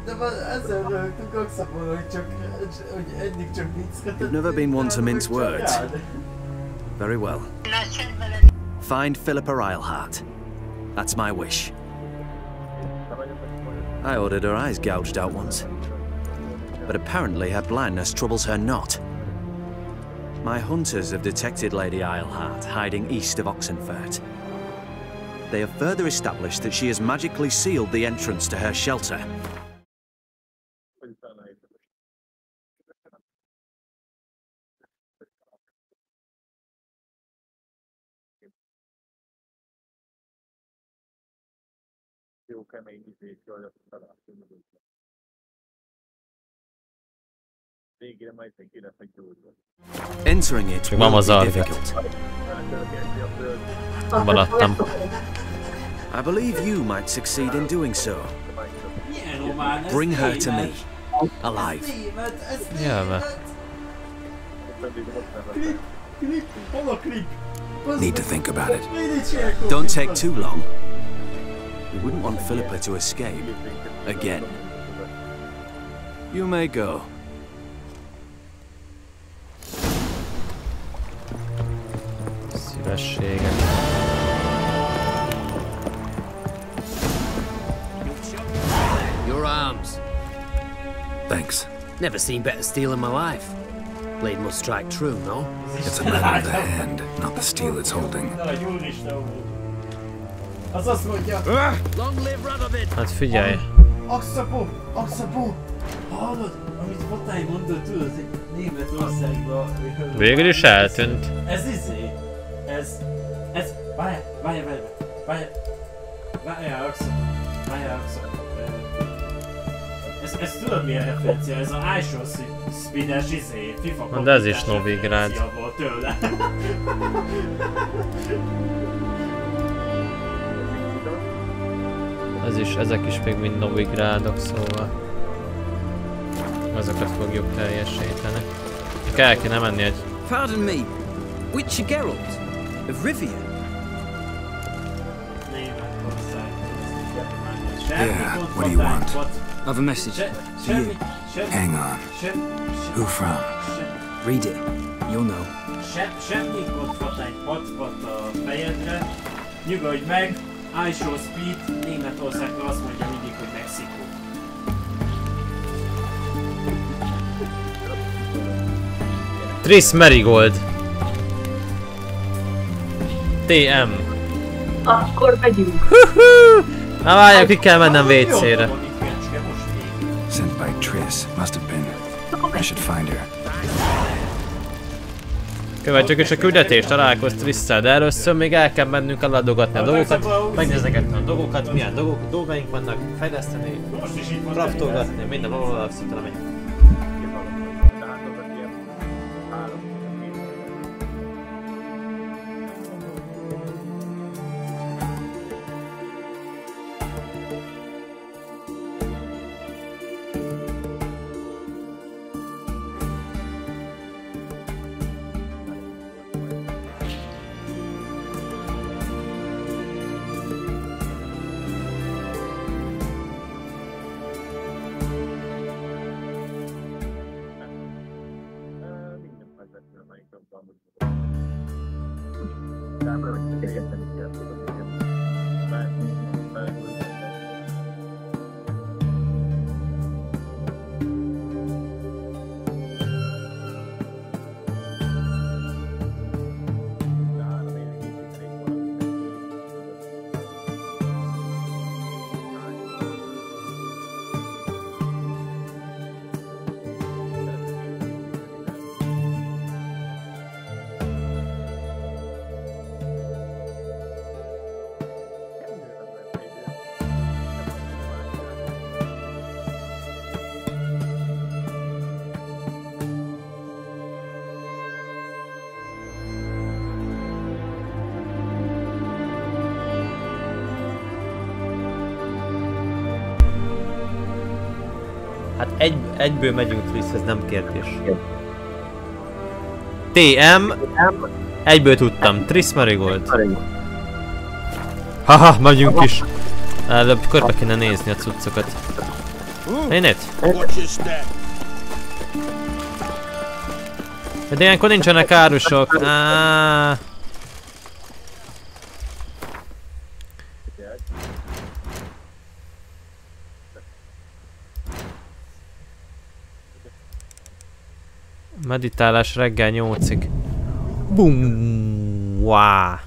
De van ezzel röhögtünk oximon, hogy csak... hogy eddig csak viccet. You've never been one to mince words. Very well. Find Philippa Eilhart. That's my wish. I ordered her eyes gouged out once. But apparently her blindness troubles her not. My hunters have detected Lady Eilhart hiding east of Oxenfurt. They have further established that she has magically sealed the entrance to her shelter. Egy ki lesz egy gyógyva. Entering it Csak mama will be zargat. difficult. Balattam. I believe you might succeed in doing so. Milyen román, ez Bring her to me, német. alive. Német, ez Jövve. Klip, klip, hol a klip? Need to think about it. Don't take too long. We wouldn't want Philippa to escape. Again. You may go. Your arms. Thanks. Never seen better steel in my life. Blade must strike true, no? It's a matter of the hand, not the steel it's holding. Az azt mondja... Long live Radovid! Hát figyelj. Axapó, Axapó! Hallod, amit Vatály mondott, tudod, Németországban... Végül is eltűnt. Ez izé, ez, ez, várj, várj, várj, várj, várj, Axapó, várj, Axapó. Ez, ez tudod milyen referencia? Ez a Ice Spinnes izé, FIFA de ez is volt tőle. Ez is, ezek is még mind Novigrádok, szóval... Azokat fogjuk teljesíteni. Csak el kéne menni egy... Pardon me. Witcher Geralt of Rivia. Yeah, what do you want? I've a message for you. Hang on. Who from? Read it. You'll know. Se, semmi kockot egy pacpat a fejedre, nyugodj meg, ISO Speed Németországra azt mondja mindig, hogy Mexikó. Triss Marigold. TM. Akkor megyünk. Na várjál, ki kell mennem WC-re. Sent by Triss. Must have been. I should find her. Követjük is a küldetést, találkoz Trisszel, de először még el kell mennünk eladogatni a dolgokat, megnézegetni a dolgokat, milyen dolgok, dolgaink vannak, fejleszteni, kraftolgatni, minden valahol szinte megyünk. Hát egyből megyünk Trisshez, nem kérdés. TM, egyből tudtam, Triss Marigold. Haha, megyünk is. Előbb körbe kéne nézni a cuccokat. Én itt? De ilyenkor nincsenek árusok. Áááá. Meditálás reggel 8-ig. Bum! Wow!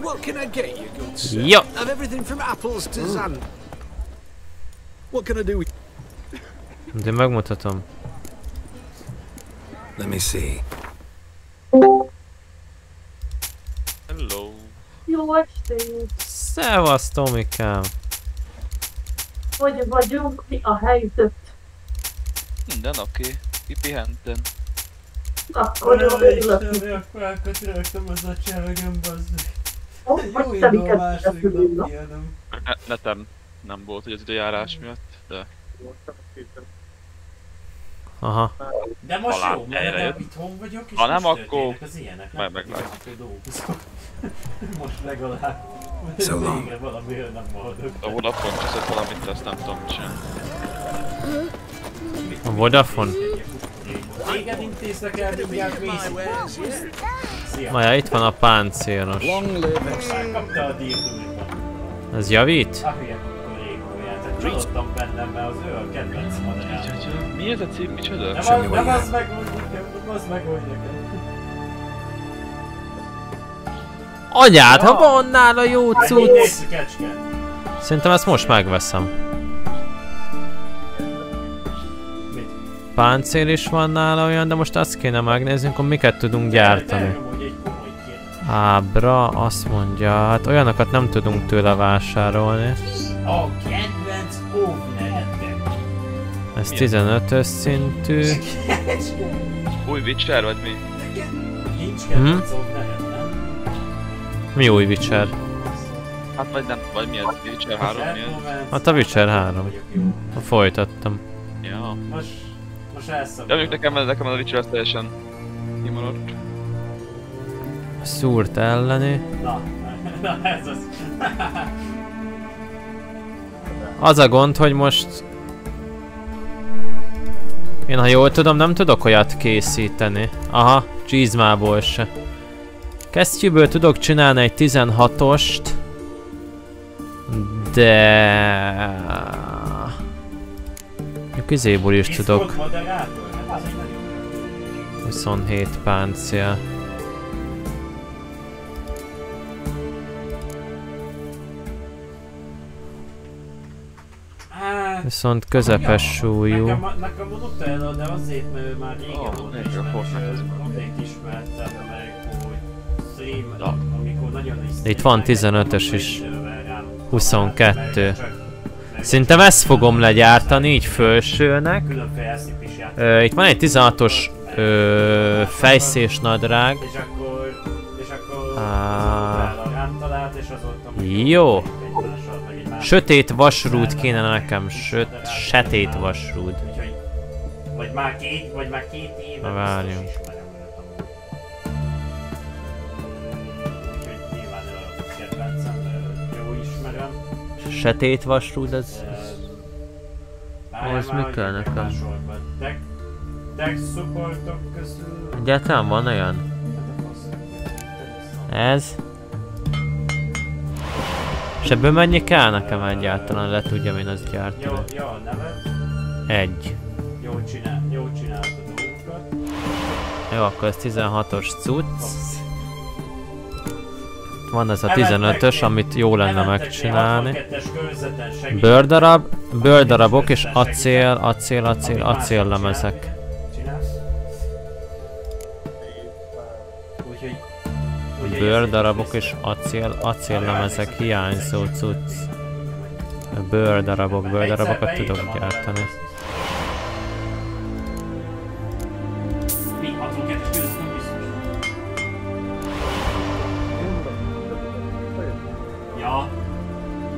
What can I get you, good sir? Yo. Of everything from apples to zan. What can I do with... De megmutatom. Let me see. Hello. Jó estét! Szevasz, Tomikám! Hogy vagyunk, mi a helyzet? Minden oké. Okay. Kipihentem. Akkor jó, örülök. Fákat rögtem az a cselegem, bazd Jó indul a második nap ilyenem. Ne, netem nem volt, hogy az időjárás miatt, de... Aha. De most Talán jó, mert legalább itthon vagyok, és Ha nem, akkor az ilyenek, majd nem meglátjuk. hogy dolgozok. most legalább. So long. Végre valamiről nem maradok. A Vodafone cseszett valamit, azt nem tudom csinálni. A Vodafone? Téged intéztek el, mindjárt mész. Szia. Maja, itt van a páncélos. A. Ez javít? A hülye. Hát csalódtam bennem, mert az ő a kedvenc madarám. Mi ez a cím? Micsoda? Nem, az, nem az megoldja, nem az megoldja. Anyád, ha van nála jó cucc! Szerintem ezt most megveszem. Páncél is van nála olyan, de most azt kéne megnéznünk, hogy miket tudunk gyártani. Ábra azt mondja, hát olyanokat nem tudunk tőle vásárolni. A kedvenc. Ez 15-ös szintű. Új Witcher vagy mi? Hm? Mi új Witcher? Hát vagy nem, vagy mi ez? Witcher 3 mi ez? Hát a Witcher 3. Ha folytattam. Ja. Most, elszabadulok. Mondjuk nekem, nekem a Witcher az teljesen kimaradt. Szúrt elleni. Na, na ez az. Az a gond, hogy most... Én ha jól tudom, nem tudok olyat készíteni. Aha, csizmából se. Kesztyűből tudok csinálni egy 16-ost. De... Izéból is tudok. Discord moderátor? Hát az egy nagyon 27 páncél. Hát, Viszont közepes súlyú. Nekem, nekem mondott el, de azért, mert ő már régen oh, volt ismerős, Odét ismertem meg, hogy stream, amikor nagyon is Itt van 15-ös is. 22. Szerintem ezt fogom legyártani, így fölsőnek. Ö, itt van egy 16-os ö, fejszés nadrág. És akkor, és akkor azóta jó. Sötét vasrút kéne nekem, söt, setét vasrút. Úgyhogy, vagy már két, vagy már két éve várjunk. Ez... Várjál Az már, mi kell nekem? Tech, supportok közül... Egyáltalán van olyan? Ez? És ebből mennyi kell nekem egyáltalán, le tudjam én azt Jó, gyártani. jó a neved. Egy. Jó csinál, jó csinálod a dolgokat. Jó, akkor ez 16-os cucc. Van ez a 15-ös, amit jó lenne megcsinálni. Bőrdarab, bőrdarabok és acél, acél, acél, acél lemezek. Bőrdarabok és acél, acél lemezek hiányzó cucc. Bőrdarabok, bőrdarabokat tudok gyártani.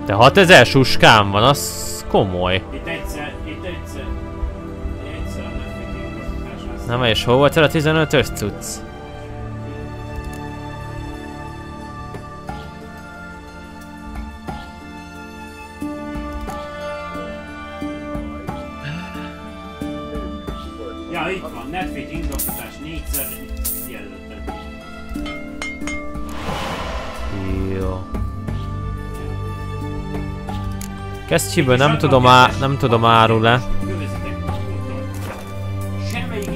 De 6000 suskám van, az komoly. itt egyszer, itt egyszer, egyszer nem figyelünk. Nem, és hol volt el a 15-ös cucc? Kesztyűből nem tudom, á, nem tudom áru le.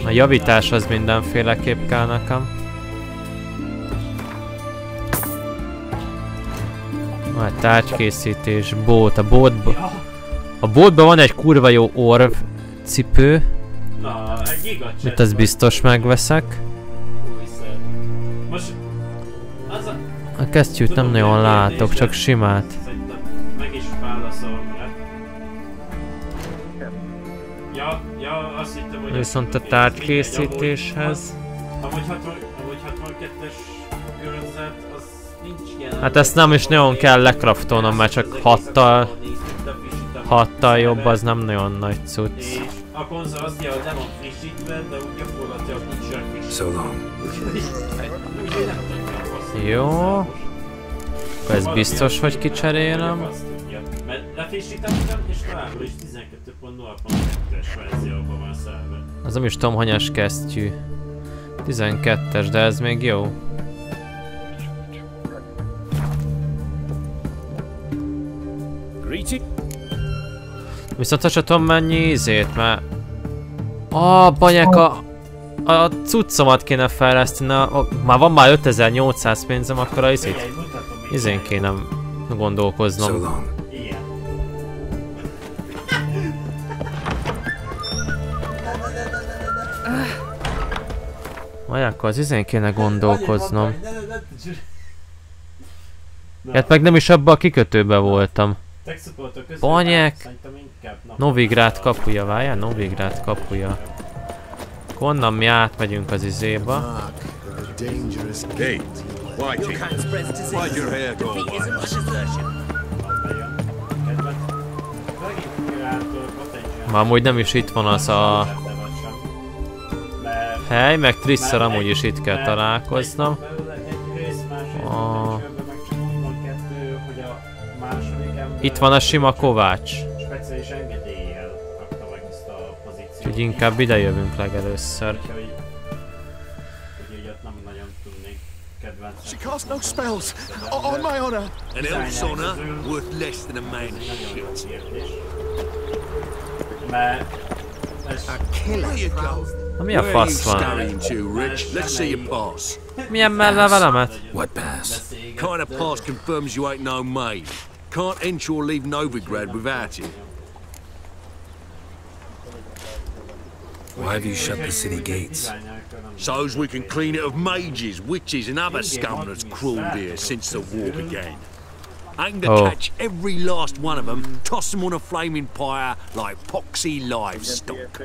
A javítás az mindenféleképp kell nekem. Már tárgykészítés, bót, a bótba... A bótban van egy kurva jó orv cipő. Na, egy gigat Mit az biztos megveszek. A... A kesztyűt nem nagyon látok, csak simát. Viszont a tárgykészítéshez... Amúgy 60 amúgy 62-es körözet, az nincs jelen. Hát ezt nem is nagyon kell lekraftolnom, mert csak hattal... Hattal jobb, az nem nagyon nagy cucc. A konzol azt mondja, hogy nem van frissítve, de úgy gyakorlatilag. So long. Jó. Akkor ez biztos, hogy kicserélem. Mert lefrissítettem, és továbbra is 12.0.2-es verzióban van szerve. Az nem is tudom, hanyas kesztyű. 12-es, de ez még jó. Viszont azt tudom mennyi ízét, mert... A banyek a... A cuccomat kéne fejleszteni, a, már van már 5800 pénzem, akkor a izét... Izén kéne gondolkoznom. Majd akkor az izén kéne gondolkoznom. Hát meg nem is abba a kikötőbe voltam. Banyek! Novigrad kapuja, várjál, Novigrad kapuja. Honnan mi átmegyünk az izéba. Már amúgy nem is itt van az a hely, meg Trisszel amúgy is itt kell találkoznom. A... Itt van a sima Kovács. Úgyhogy inkább ide jövünk legelőször. She casts no spells. On my honor. An elf's honor worth less than a man's shit. A killer. There you go. Ami a fasz van? Let's see you pass. Milyen mellel velemet? What pass? Kind of pass confirms you ain't no mate. Can't enter or leave Novigrad without it. Why have you shut the city gates? So's we can clean it of mages, witches and other scum that's crawled here since the war began. Aim to Oh. catch every last one of them, toss them on a flaming pyre like poxy livestock.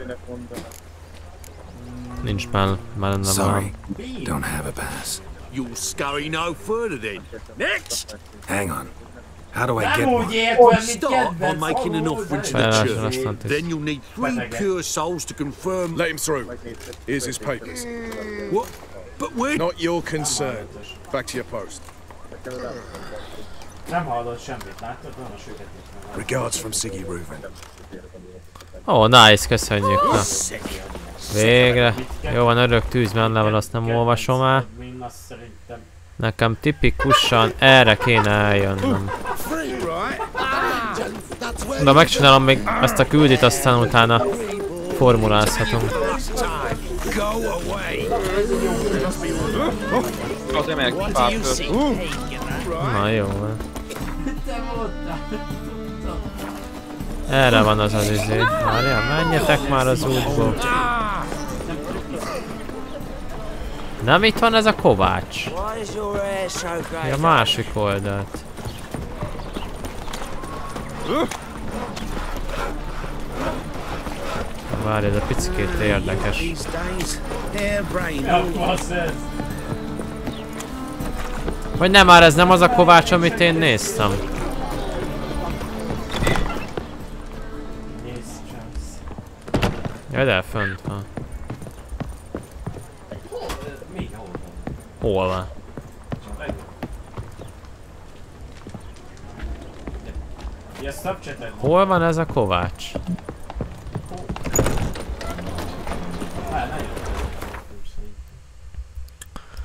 Nincs már, már nem Sorry, don't have a pass. You'll scurry no further then. Next! Hang on. How do I get one? értve, Start by making an hallod? offering to the that's- that's church. Then you'll need three pure souls to confirm. Let him through. Here's his papers. What? But where? Not your concern. Back to your post. Nem hallott semmit, látod? Van a meg. Regards from Siggy Reuven. Ó, oh, nice, köszönjük. Na. Végre. Jó van, örök tűzben level, azt nem olvasom el. Nekem tipikusan erre kéne eljönnöm. De megcsinálom még ezt a küldit, aztán utána pártól. Na jó van. Erre van az az izé. Várjál, menjetek már az útból. Nem itt van ez a kovács. A másik oldalt. Várj, ez a picikét érdekes. Vagy nem már ez nem az a kovács, amit én néztem. Ja, de fönt van. Hol van? Hol van? Ez a kovács?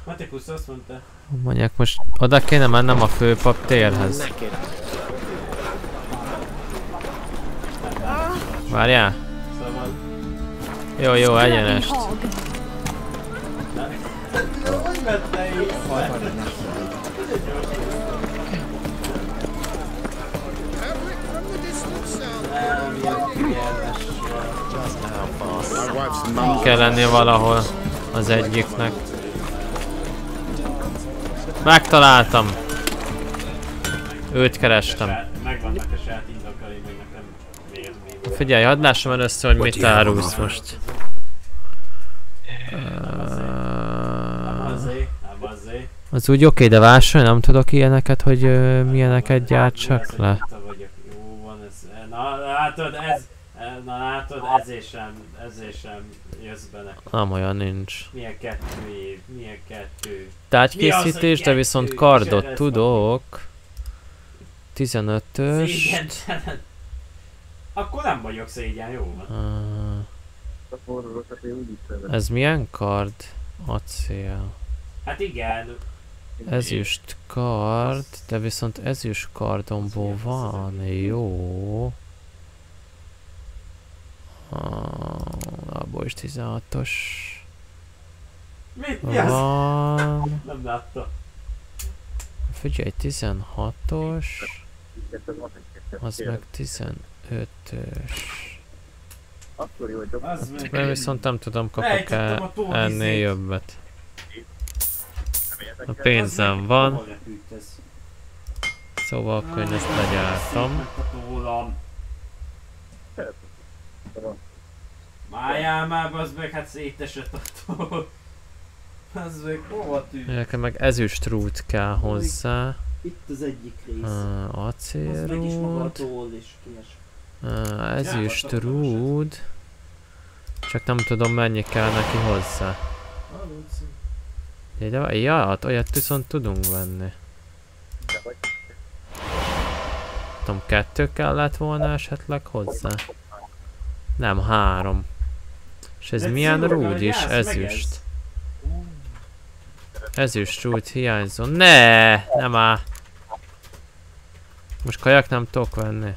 Matikus azt mondta, Mondják most oda kéne mennem a főpap térhez. Várjál? Jó, jó, egyenest. Kell lenni valahol az egyiknek. Megtaláltam. Őt kerestem. Megvannak Figyelj, hadd lássam először, hogy mit árulsz most. Az úgy oké, de vásárolj, nem tudok ilyeneket, hogy ö, milyeneket gyártsak le. Jó van ez. Na látod, ez... Na látod, ezért sem, ezért sem jössz be nekem. Nem olyan nincs. Milyen kettő év, milyen kettő. Tárgykészítés, de viszont kettő? kardot tudok. 15-ös. Akkor nem vagyok szégyen, jó van. Ez milyen kard? Acél. Hát igen. Ezüst kard, de viszont ezüst kardomból van, jó. Abból is 16-os. Mit? Mi? Van. Nem látta. Figyelj, 16-os. Az meg 15-ös. Az meg... Mert viszont nem tudom, kapok Lejtettem el a tó ennél jobbet. A pénzem van, szóval akkor én ezt legyártam. Májál már, bazd meg, hát szétesett attól. Az meg hova tűnt? Nekem meg ezüst rút kell hozzá. Itt az egyik rész. Uh, Az meg is maga a acélrút. toll és kies. Uh, ezüst rúd. Csak nem tudom mennyi kell neki hozzá. Ja, de, ja, hát olyat viszont tudunk venni. Tudom, kettő kellett volna esetleg hozzá. Nem, három. És ez De milyen rúd is? Ezüst. Ezüst rúd hiányzó. Ne, nem áll. Most kajak nem tudok venni.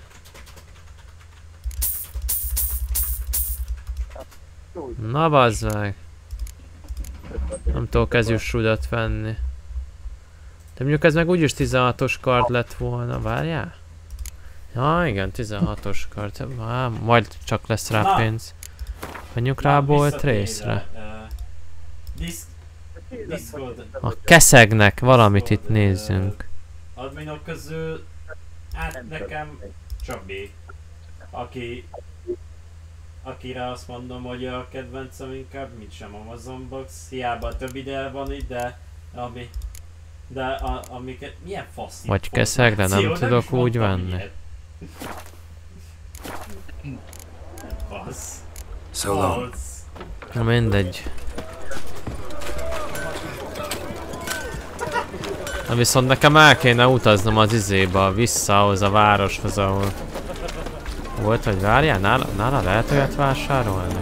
Na bazd meg. Nem tudok ezüstrúdat venni. De mondjuk ez meg úgyis 16-os kard lett volna, várjál? Ja, igen, 16-os kard. Á, majd csak lesz rá Na. pénz. Menjünk rá a bolt részre. Discord... A keszegnek valamit itt nézzünk. Adminok közül... Hát nekem Csabi. Aki... Akire azt mondom, hogy a kedvencem inkább, mint sem Amazon Box. Hiába több ide van itt, de... Ami... De a, amiket... Milyen fasz Vagy keszegre nem tudok úgy venni. Fasz. So long. Na mindegy. Na viszont nekem el kéne utaznom az izébe, vissza ahhoz a városhoz, ahol... Volt, hogy várjál? Nála, nála lehet olyat vásárolni?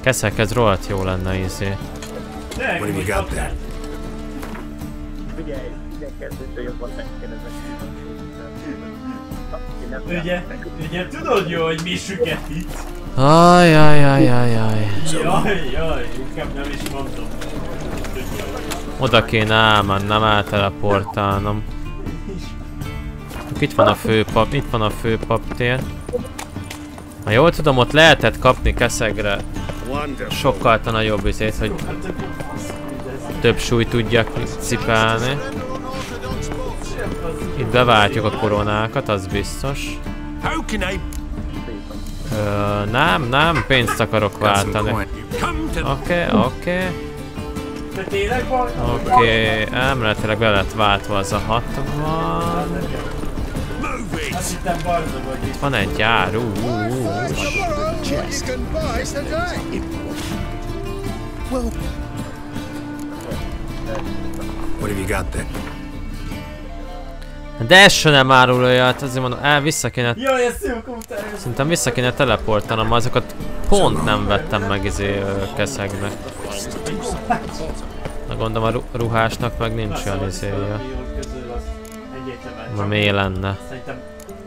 Keszek, ez rohadt jó lenne izé. Figyelj, igyekezzünk, hogy jobban megkérdezni. Ugye, ugye tudod jó, hogy mi süket itt? Aj, aj, aj, aj, aj. Jaj, jaj, inkább nem is mondom. Oda kéne elmennem, elteleportálnom. Itt van a főpap, itt van a főpaptér. Ha jól tudom, ott lehetett kapni keszegre sokkal nagyobb izét, hogy több súlyt tudjak cipelni. Itt beváltjuk a koronákat, az biztos. Ö, nem, nem, pénzt akarok váltani. Oké, oké. Oké, elméletileg be lett váltva az a 60. Itt van egy gyár, ú, ú, ú. De ez se nem árul olyat, azért mondom, el vissza kéne... Szerintem vissza kéne teleportálnom, azokat pont nem vettem meg izé keszegnek. Na gondolom a ru ruhásnak meg nincs olyan izéje. Na mi lenne?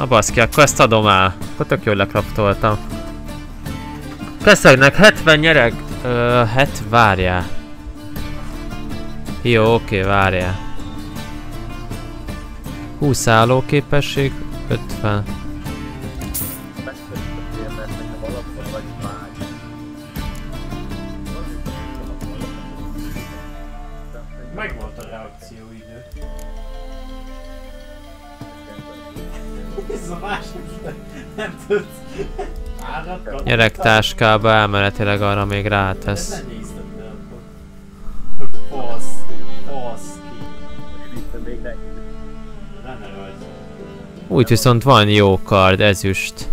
Na baszki, akkor ezt adom el. Akkor tök jól lekraftoltam. Keszegnek 70 nyereg. Ö, het, várjál. Jó, oké, várjál. 20 állóképesség, 50. nem tudsz. Gyerektáskába elméletileg arra még rátesz. Fasz. Fasz ki. Úgy viszont van jó kard, ezüst.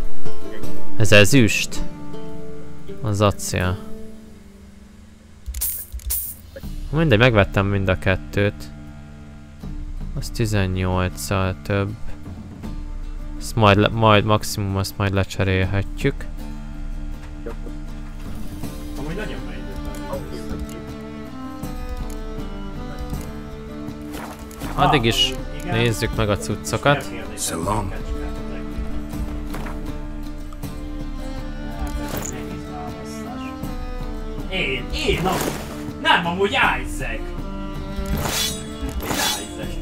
Ez ezüst? Az acél. Mindegy, megvettem mind a kettőt. Az 18-szal több. Ezt majd, le, majd maximum azt majd lecserélhetjük. Amúgy nagyon. Addig is nézzük meg a cuccokat. So long. Én, én, nem, nem, amúgy Isaac. Én Isaac.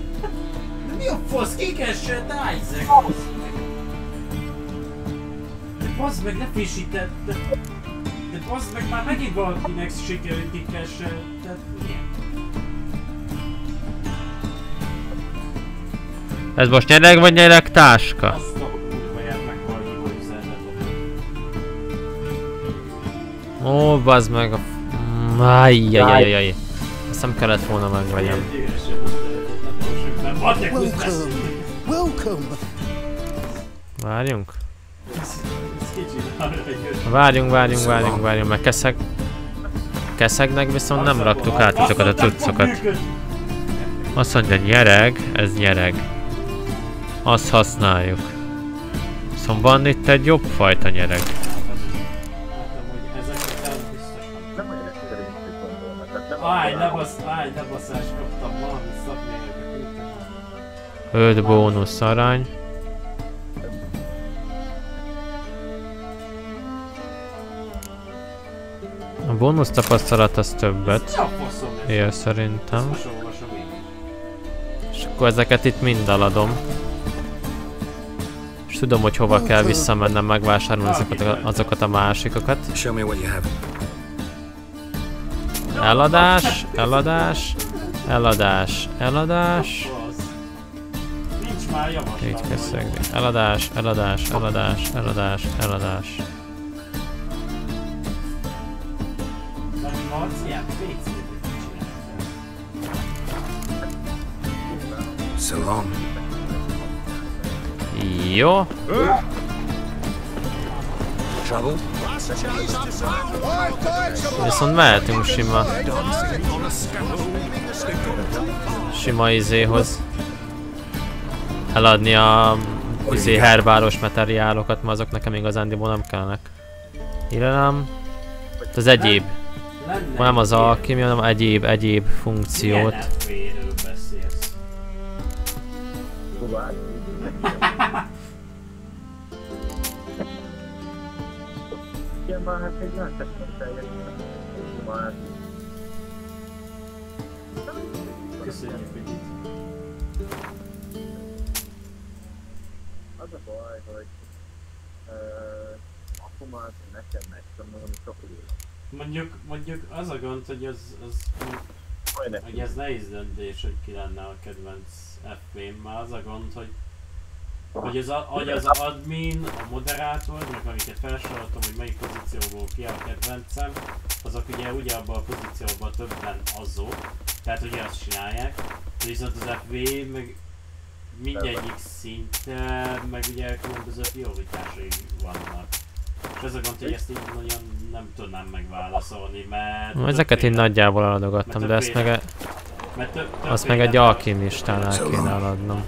De mi a fasz, kikeselt Isaac? Bazd meg. Ne frissíted. De, de bazd meg, már megint valakinek sikerült. Tehát milyen? Ez most nyereg vagy nyereg táska? Azt a kurva meg valaki, hogy Ó, bazd meg a... Mm, Ajjajajajaj. Ezt nem kellett volna megvegyem. Welcome. Welcome. Várjunk. Várjunk, várjunk, várjunk, várjunk, mert keszeg... Keszegnek viszont nem raktuk át azokat a cuccokat. Azt mondja nyereg, ez nyereg. Azt használjuk. Viszont van itt egy jobb fajta nyereg. Állj, ne basz, állj, ne basszás, kaptam valami szakményeket. 5 bónusz arany. A bónusz tapasztalat az többet ér szerintem. És akkor ezeket itt mind eladom. És tudom, hogy hova kell visszamennem megvásárolni azokat a, azokat a másikokat. Eladás, eladás, eladás, eladás. Nincs már javaslat. Itt köszönjük. Eladás, eladás, eladás, eladás, eladás. PC-t So long. Jó. Viszont mehetünk sima. Sima izéhoz. Eladni a izé herbáros materiálokat, mert azok nekem igazándiból nem kellenek. Illetve Az egyéb. Nem az alkimi, hanem egyéb, egyéb funkciót. Az a baj, hogy uh, nekem megy, szóval hogy Mondjuk, mondjuk az a gond, hogy az, az Majdnem. hogy ez nehéz döntés, hogy ki lenne a kedvenc FP-m, már az a gond, hogy hogy az, a, hogy az admin, a moderátor, meg amiket felsoroltam, hogy melyik pozícióból ki a kedvencem, azok ugye ugye abban a pozícióban többen azok, tehát ugye azt csinálják, viszont az FV meg mindegyik szinte, meg ugye különböző prioritásai vannak. Az a gond, hogy ezt így nagyon nem tudnám megválaszolni, mert... Ezeket én nagyjából eladogattam, de ezt meg, e- mert több- azt meg egy alkimistánál kéne eladnom.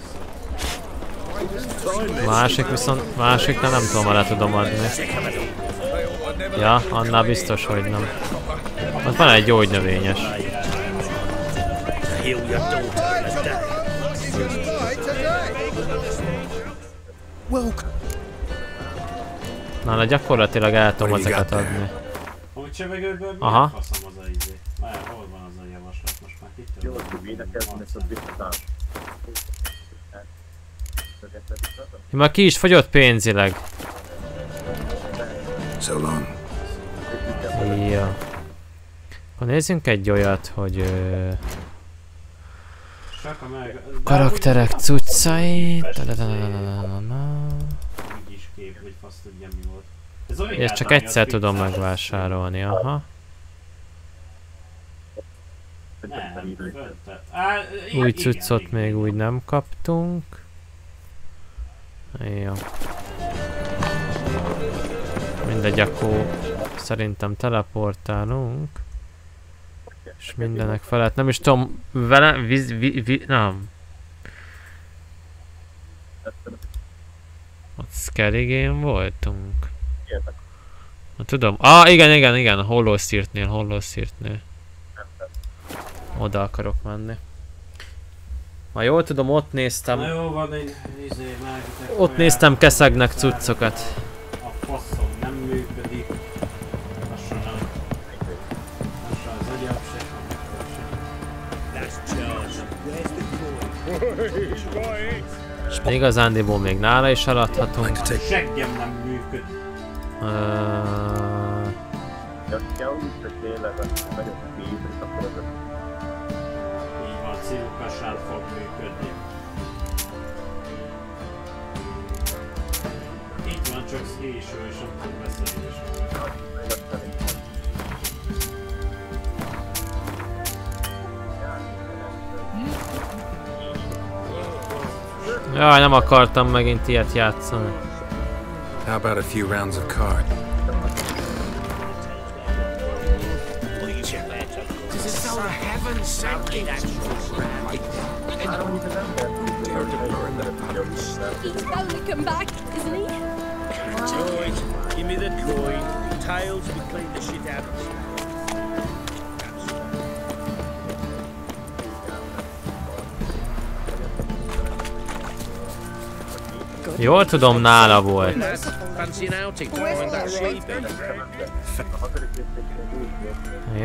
Másik viszont, másiknál nem tudom, le tudom adni. Ja, annál biztos, hogy nem. Ott van egy gyógynövényes. Welcome. Nála gyakorlatilag el tudom ezeket adni. Amúgy csevegőből Aha. faszom az a izé? Várjál, hol van az a javaslat most már itt? Jó, hogy védekezni, ezt a biztosán. Én már ki is fogyott pénzileg. So long. Ja. Akkor nézzünk egy olyat, hogy... Ö, karakterek cuccai... fasz tudja mi volt. Ez olyan Ezt csak egyszer tudom megvásárolni, aha. Nem. Á, Új igen, cuccot igen. még úgy nem kaptunk. Jó. Mindegy, akkor szerintem teleportálunk. És mindenek felett. Nem is tudom, vele, víz, vi, vi, nem. Game voltunk. Na, tudom. Ah, igen, igen, igen, a Hollowsirtnél, Hollowsirtnél. Oda akarok menni. Ha jól tudom, ott néztem. Na jó, van egy izé, Ott olyan- néztem keszegnek cuccokat. A faszom nem működik. Lassan nem. Lassan az agyam se. That's Charles. Where's the és igazándiból még nála is eladhatunk. Seggem nem működ. Így van, szívukasán fog működni. Így van, csak késő és jaj, nem akartam megint ilyet játszani. How about a few rounds of card? Does it to heaven sent me that He's only come back, isn't he? Alright, give me the coin. Tails will clean the shit out of Jól tudom, nála volt.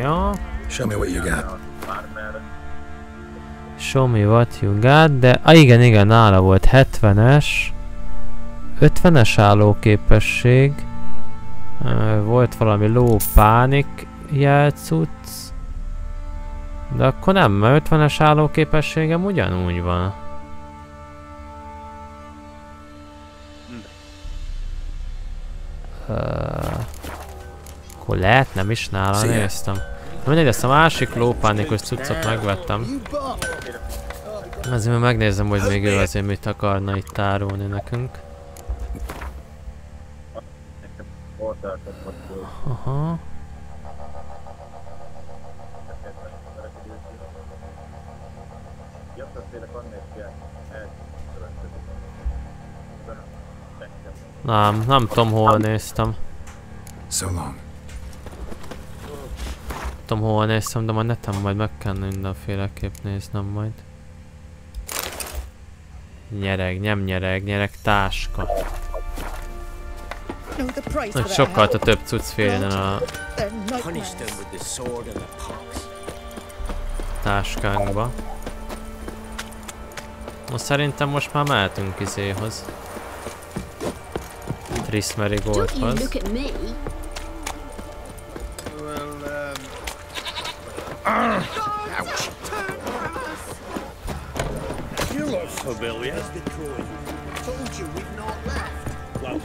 Ja. Show me what you got. Show me what you got, de ah, igen, igen, nála volt 70-es. 50-es állóképesség. Volt valami ló pánik jelcuc. De akkor nem, mert 50-es állóképességem ugyanúgy van. Ö, akkor lehet, nem is nála Szia. néztem. Na Mindegy, ezt a másik lópánikos cuccot megvettem. Azért már megnézem, hogy még ő azért mit akarna itt árulni nekünk. Aha. Nem, nem tudom hol néztem. So long. tudom hol néztem, de majd neten majd meg kell mindenféleképp néznem majd. Nyereg, nem nyereg, nyereg táska. Nagy sokkal help? több cucc férjen a táskánkba. Most szerintem most már mehetünk izéhoz. Trismeri Don't you Goldhoz. look at me. Ouch. You look familiar. Where's the coin? Told you we've not left. Won't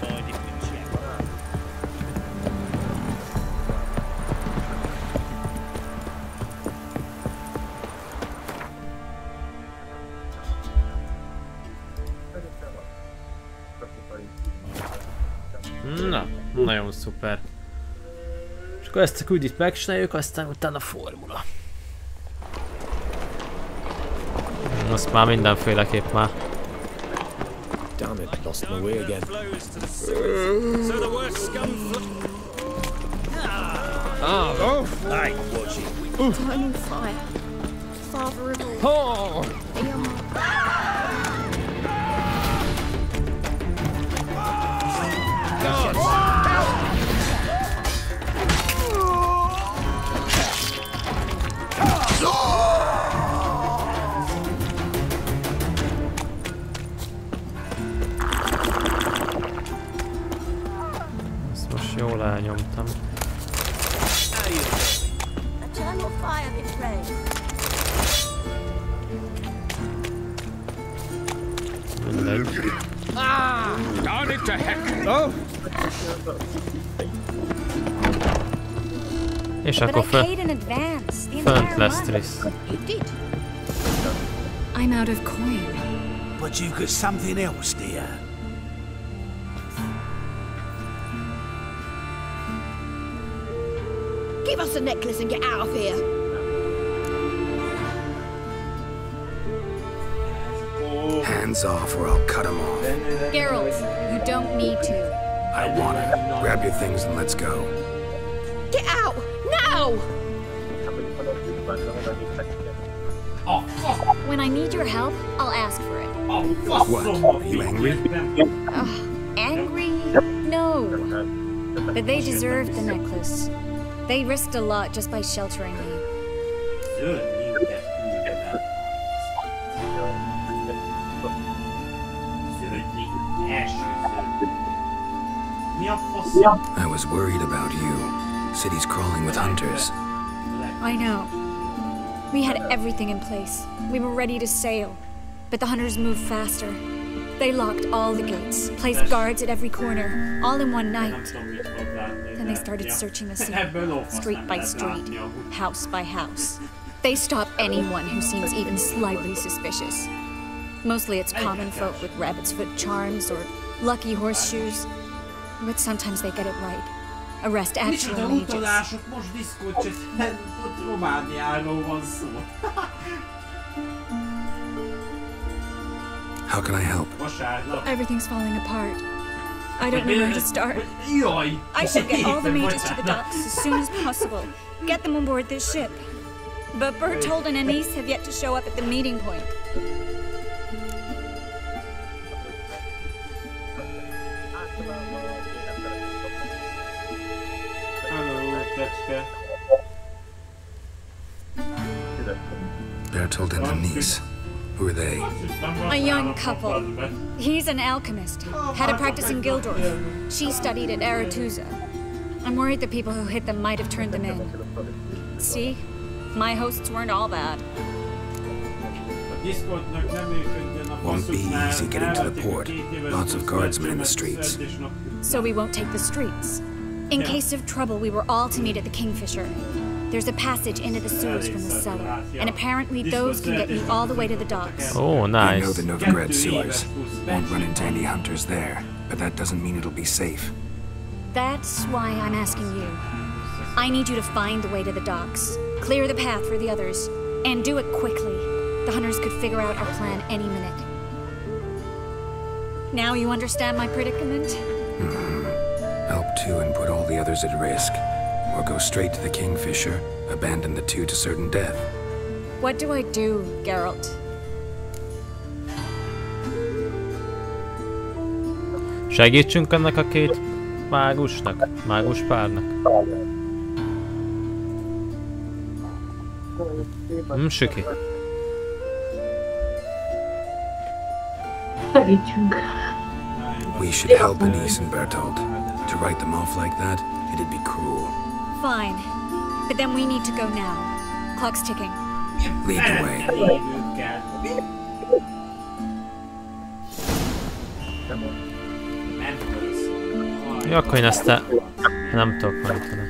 Na, nagyon szuper. És akkor ezt a küldit megcsináljuk, aztán utána formula. Azt már mindenféleképp már. Damn it, lost my way again. So the worst scum. Ah, Oh, hey, watch it. On fire. Father of all. Oh. Mindegy. Ah, darn it to heck. Oh. És But akkor I föl, paid in advance. The fönt entire lesz month. Triss. I'm out of coin. But you've got something else, dear. Give us a necklace and get out of here. Hands off or I'll cut them off. Geralt, you don't need to. I wanna. Grab your things and let's go. I need your help, I'll ask for it. What? Are you angry? Ugh, angry? No. But they deserved the necklace. They risked a lot just by sheltering me. Mi? I was worried about you. City's crawling with hunters. I know. We had everything in place. We were ready to sail. But the hunters moved faster. They locked all the gates, placed guards at every corner, all in one night. Then they started searching the city, street by street, house by house. They stop anyone who seems even slightly suspicious. Mostly it's common folk with rabbit's foot charms or lucky horseshoes. But sometimes they get it right. Arrest actual Micsoda mages. utalások, most diszkot csak ott Romániáról van szó. How can I help? Everything's falling apart. I don't know where to start. I should get all the mages to the docks as soon as possible. Get them on board this ship. But Bertold and Anise have yet to show up at the meeting point. Who are they? A young couple. He's an alchemist. Had a practice in Gildorf. She studied at Aretusa. I'm worried the people who hit them might have turned them in. See? My hosts weren't all bad. A Discordnak nem Won't be easy getting to the port. Lots of guardsmen in the streets. So we won't take the streets. In case of trouble, we were all to meet at the Kingfisher. There's a passage into the sewers from the cellar, and apparently those can get you all the way to the docks. Oh, nice. I know the Novigrad sewers. Won't run into any hunters there, but that doesn't mean it'll be safe. That's why I'm asking you. I need you to find the way to the docks, clear the path for the others, and do it quickly. The hunters could figure out our plan any minute. Now you understand my predicament? Mm-hmm. Help two and put all the others at risk. Or go straight to the Kingfisher, abandon the two to certain death. What do I do, Geralt? Segítsünk ennek a két mágusnak, mágus párnak. Hm, Süki. Segítsünk. We should help Anise and Bertold. To write them off like that, it'd be cruel. Fine. But then we need to go now. Clock's ticking. Lead the way. Lévőkkel. Nem tudsz. Jó, akkor én ezt a... nem tudok mondani.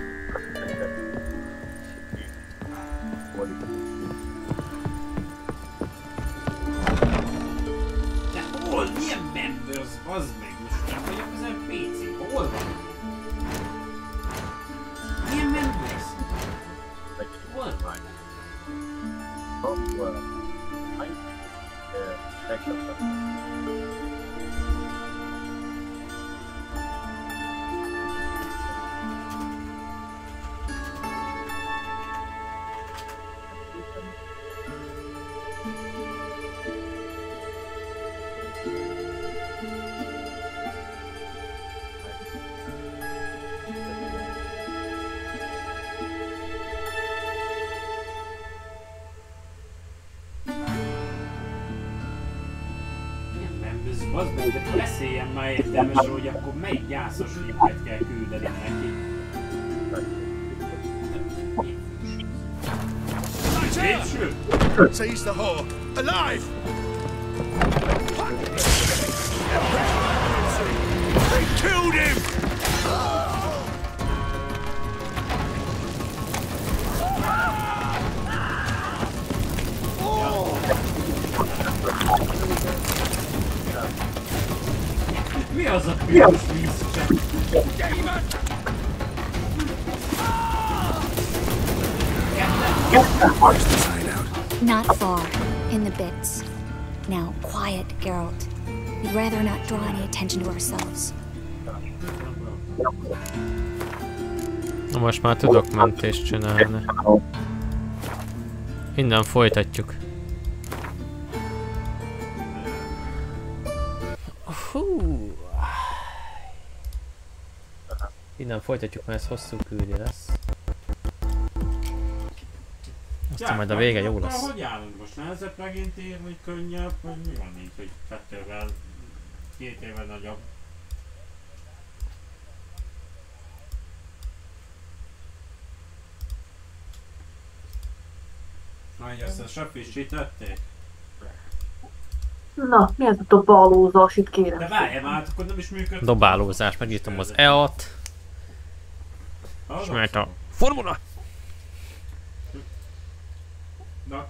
Értelmesen, hogy akkor melyik gyászos limpet kell küldeni neki. Seize the whore! Alive! Na most már tudok mentést csinálni. Innen folytatjuk. Hú. Innen folytatjuk, mert ez hosszú küldi lesz. Aztán majd a vége jó lesz. Hogy állunk most? Nehezebb megint ír, vagy könnyebb? Mi van így, hogy kettővel, két éve nagyobb? Na, így azt a frissítették? Na, mi ez a dobálózás itt kérem? De várjál már, hát akkor nem is működik. Dobálózás, megnyitom az EA-t. És mehet a formula. De,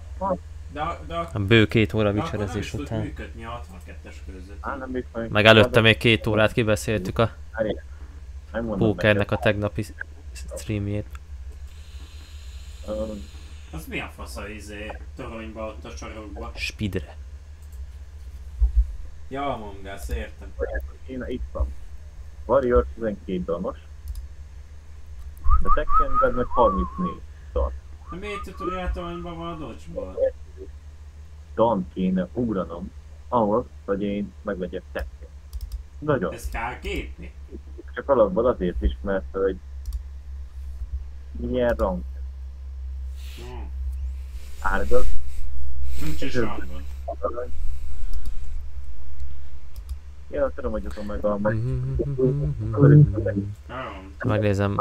de, de, A bő két óra vicserezés után. működni a 62-es között. Meg előtte még két órát kibeszéltük a pókernek a tegnapi streamjét. Az mi a fasz a izé toronyba ott a sarokba? Spidre. Ja, mongász, értem. Én itt van. Warrior 12 danos. De Tekkenben meg 34 tart. De miért tutoriáltalanyban van a dodgeball? Dan kéne ugranom ahhoz, hogy én megvegyek Tekken. Nagyon. Ezt kell képni? Csak alapból azért is, mert hogy milyen rang. Árgas. Nincs is rangod. Ja, tudom, hogy azon meg a... Megnézem,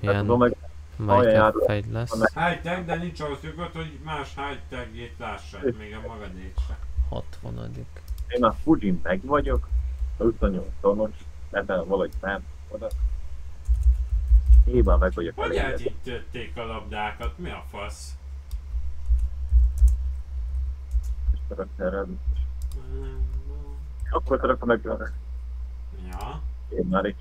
meg Minecraft fejd lesz. High-tech, de nincs ahhoz jogod, hogy más high-tech-ét lássad, még a magadét se. 60 Én a Fujin meg vagyok, 28 tonos, ebben valahogy nem, oda. Hibán meg vagyok Hogy elégedve. eltittették a labdákat? Mi a fasz? Karakterrel biztos. Akkor rakom meg Ja. Én már is.